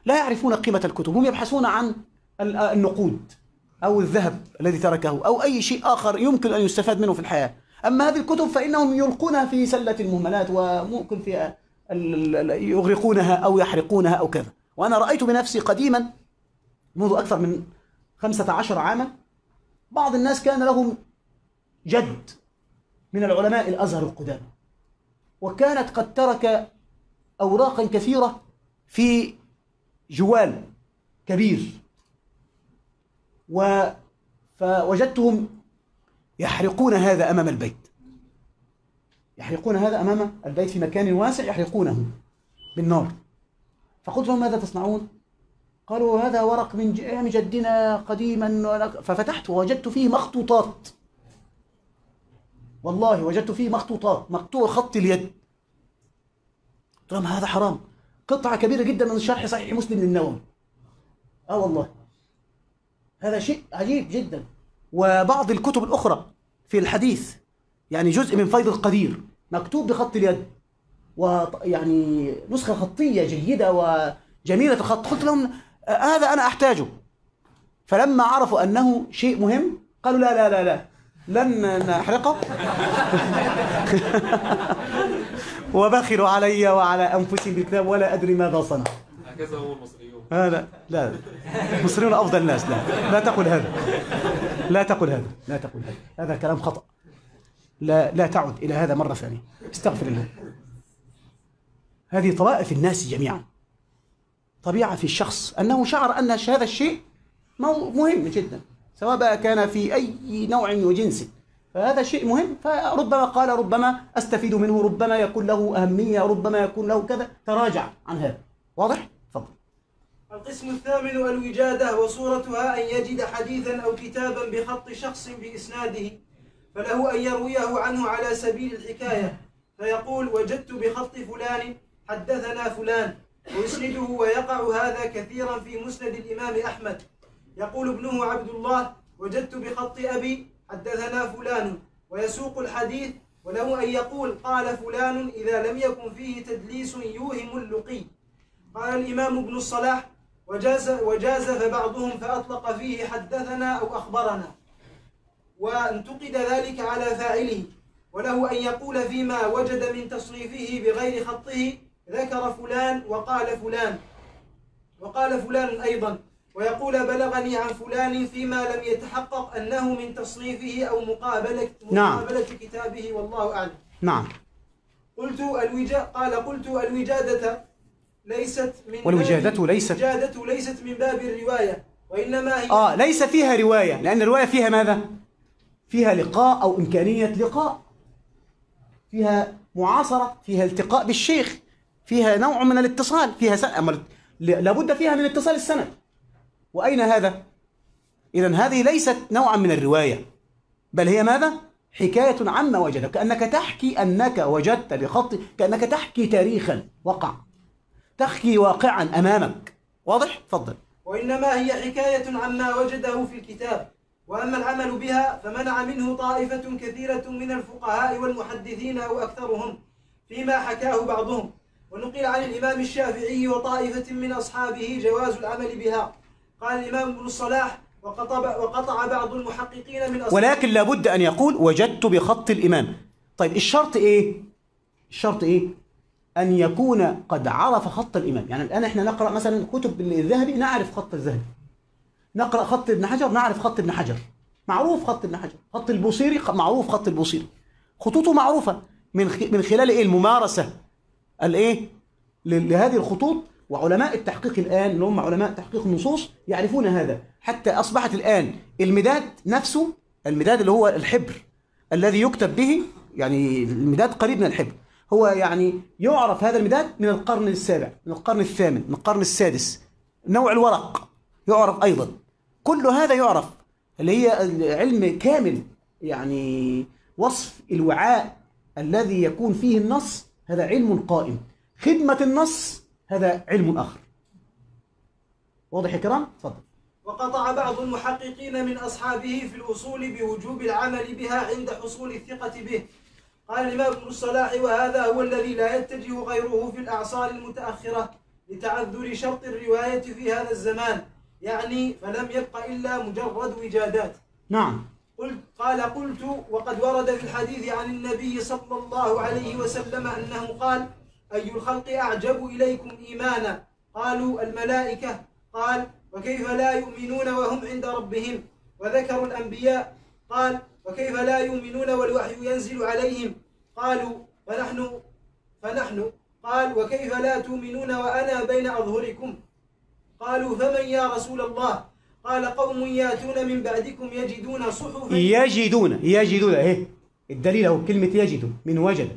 لا يعرفون قيمة الكتب هم يبحثون عن ال- النقود أو الذهب الذي تركه أو أي شيء آخر يمكن أن يستفاد منه في الحياة. أما هذه الكتب فإنهم يلقونها في سلة المهملات وممكن في ال- ال- يغرقونها أو يحرقونها أو كذا. وأنا رأيت بنفسي قديما منذ أكثر من خمسة عشر عاما بعض الناس كان لهم جد من العلماء الأزهر القدامى وكانت قد ترك أوراقا كثيرة في جوال كبير. و فوجدتهم يحرقون هذا أمام البيت. يحرقون هذا أمام البيت في مكان واسع يحرقونه بالنار. فقلت لهم ماذا تصنعون؟ قالوا هذا ورق من أيام جدنا قديما ففتحت ووجدت فيه مخطوطات. والله وجدت فيه مخطوطات مقطوع خط اليد. قلت لهم هذا حرام. قطعة كبيرة جدا من شرح صحيح مسلم للنووي. آه والله. هذا شيء عجيب جدا. وبعض الكتب الأخرى في الحديث يعني جزء من فيض القدير مكتوب بخط اليد. ويعني نسخة خطية جيدة وجميلة الخط. قلت لهم آه، هذا أنا أحتاجه. فلما عرفوا أنه شيء مهم قالوا لا لا لا لا لن نحرقه. وبخلوا علي وعلى أنفسهم بالكتاب ولا أدري ماذا صنع. هكذا هو المصريون. هذا لا. المصريون أفضل الناس. لا لا تقل هذا. لا تقل هذا لا تقل هذا. هذا كلام خطأ. لا لا تعد إلى هذا مرة ثانية. استغفر الله. هذه طوائف الناس جميعا. طبيعة في الشخص أنه شعر أن هذا الشيء مو- مهم جدا سواء بقى كان في أي نوع وجنس فهذا شيء مهم فربما قال ربما أستفيد منه ربما يكون له أهمية ربما يكون له كذا. تراجع عن هذا. واضح؟ تفضل. القسم الثامن الوجادة وصورتها أن يجد حديثا أو كتابا بخط شخص بإسناده فله أن يرويه عنه على سبيل الحكاية. فيقول وجدت بخط فلان حدثنا فلان ويسنده ويقع هذا كثيرا في مسند الإمام أحمد. يقول ابنه عبد الله وجدت بخط أبي حدثنا فلان ويسوق الحديث وله أن يقول قال فلان إذا لم يكن فيه تدليس يوهم اللقي. قال الإمام ابن الصلاح وجاز وجاز فبعضهم فأطلق فيه حدثنا أو أخبرنا. وانتقد ذلك على فاعله وله أن يقول فيما وجد من تصنيفه بغير خطه ذكر فلان وقال فلان وقال فلان أيضا ويقول بلغني عن فلان فيما لم يتحقق أنه من تصنيفه أو مقابلة نعم. مقابلة كتابه والله أعلم نعم قلت الوجا قال قلت الوجادة ليست من والوجادة ليست- الوجادة ليست من باب الرواية وإنما هي آه ليس فيها رواية لأن الرواية فيها ماذا؟ فيها لقاء أو إمكانية لقاء فيها معاصرة فيها التقاء بالشيخ فيها نوع من الاتصال فيها س... أما ل- لابد فيها من اتصال السند. وأين هذا؟ إذا هذه ليست نوعا من الرواية. بل هي ماذا؟ حكاية عما وجد كأنك تحكي أنك وجدت بخط كأنك تحكي تاريخا. وقع. تحكي واقعا أمامك. واضح؟ تفضل. وإنما هي حكاية عما وجده في الكتاب. وأما العمل بها فمنع منه طائفة كثيرة من الفقهاء والمحدثين أو أكثرهم فيما حكاه بعضهم. ونقل عن الإمام الشافعي وطائفة من أصحابه جواز العمل بها. قال الإمام ابن الصلاح وقطع, وقطع بعض المحققين من أصحابه. ولكن لابد أن يقول وجدت بخط الإمام. طيب الشرط إيه؟ الشرط إيه؟ أن يكون قد عرف خط الإمام. يعني الآن إحنا نقرأ مثلا كتب الذهبي نعرف خط الذهبي. نقرأ خط ابن حجر نعرف خط ابن حجر. معروف خط ابن حجر. خط البوصيري معروف خط البوصيري. خطوطه معروفة. من من خلال إيه؟ الممارسة. الإيه ل- لهذه الخطوط. وعلماء التحقيق الآن اللي هم علماء تحقيق النصوص يعرفون هذا. حتى أصبحت الآن المداد نفسه المداد اللي هو الحبر الذي يكتب به يعني المداد قريب من الحبر. هو يعني يعرف هذا المداد من القرن السابع من القرن الثامن من القرن السادس. نوع الورق يعرف أيضا. كل هذا يعرف اللي هي علم كامل يعني وصف الوعاء الذي يكون فيه النص هذا علم قائم. خدمة النص هذا علم آخر. واضح يا كرام؟ تفضل. وقطع بعض المحققين من أصحابه في الأصول بوجوب العمل بها عند حصول الثقة به. قال الإمام ابن الصلاح وهذا هو الذي لا يتجه غيره في الأعصار المتأخرة لتعذر شرط الرواية في هذا الزمان. يعني فلم يبق إلا مجرد وجادات. نعم. قلت قال قلت وقد ورد في الحديث عن النبي صلى الله عليه وسلم أنه قال أي الخلق أعجب إليكم إيمانا؟ قالوا الملائكة. قال وكيف لا يؤمنون وهم عند ربهم؟ وذكروا الأنبياء. قال وكيف لا يؤمنون والوحي ينزل عليهم؟ قالوا فنحن فنحن. قال وكيف لا تؤمنون وأنا بين أظهركم؟ قالوا فمن يا رسول الله؟ قال قوم ياتون من بعدكم يجدون صحفا. يجدون يجدون. اهي الدليل اهو كلمة يجد من وجد.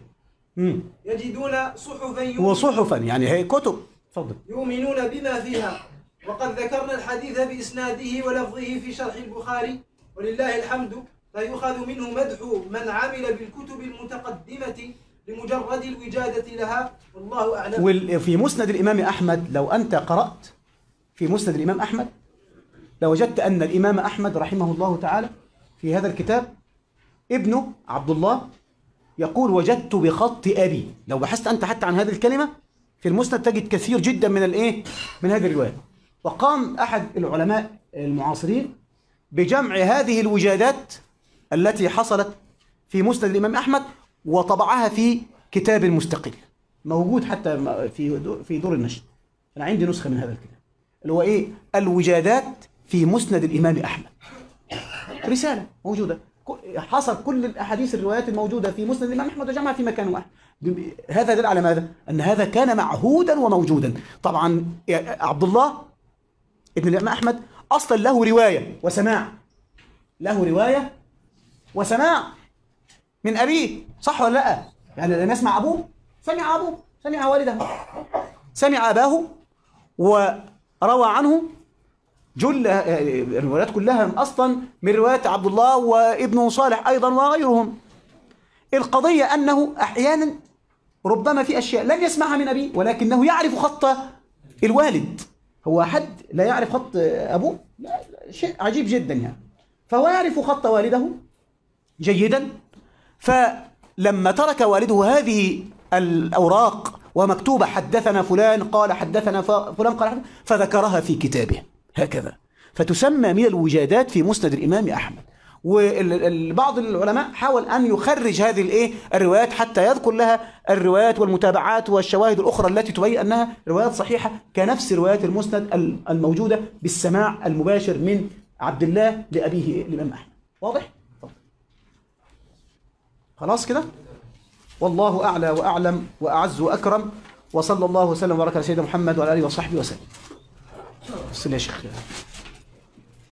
مم. يجدون صحفا وصحفا يعني هي كتب. تفضل. يؤمنون بما فيها. وقد ذكرنا الحديث بإسناده ولفظه في شرح البخاري. ولله الحمد فيؤخذ منه مدح من عمل بالكتب المتقدمة لمجرد الوجادة لها. والله أعلم. وفي مسند الإمام أحمد لو أنت قرأت في مسند الإمام أحمد لوجدت أن الإمام أحمد رحمه الله تعالى في هذا الكتاب ابنه عبد الله يقول وجدت بخط أبي. لو بحثت أنت حتى عن هذه الكلمة في المسند تجد كثير جدا من الإيه؟ من هذه الرواية. وقام أحد العلماء المعاصرين بجمع هذه الوجادات التي حصلت في مسند الإمام أحمد وطبعها في كتاب مستقل موجود حتى في في دور النشر. أنا عندي نسخة من هذا الكتاب. اللي هو إيه؟ الوجادات في مسند الإمام أحمد. رسالة موجودة. حصل كل الأحاديث الروايات الموجودة في مسند الإمام أحمد وجمعها في مكان واحد. هذا يدل على ماذا؟ أن هذا كان معهودا وموجودا. طبعا عبد الله ابن الإمام أحمد أصلا له رواية وسماع. له رواية وسماع. من أبيه. صح ولا لا؟ يعني لم يسمع أبوه. سمع أبوه. سمع والده. سمع أباه وروى عنه جل الروايات كلها أصلا من روايات عبد الله وابنه صالح أيضا وغيرهم. القضية أنه أحيانا ربما في أشياء لم يسمعها من أبيه ولكنه يعرف خط الوالد. هو حد لا يعرف خط أبوه؟ لا شيء عجيب جدا يعني. فهو يعرف خط والده جيدا. فلما ترك والده هذه الأوراق ومكتوبة حدثنا فلان قال حدثنا فلان قال حدثنا فذكرها في كتابه. هكذا فتسمى من الوجادات في مسند الإمام أحمد وبعض العلماء حاول أن يخرج هذه الإيه الروايات حتى يذكر لها الروايات والمتابعات والشواهد الأخرى التي تبين أنها روايات صحيحة كنفس روايات المسند الموجودة بالسماع المباشر من عبد الله لأبيه الإمام أحمد واضح؟ خلاص كده؟ والله أعلى وأعلم وأعز وأكرم وصلى الله وسلم وبارك على سيدنا محمد وعلى آله وصحبه وسلم. بس يا شيخ.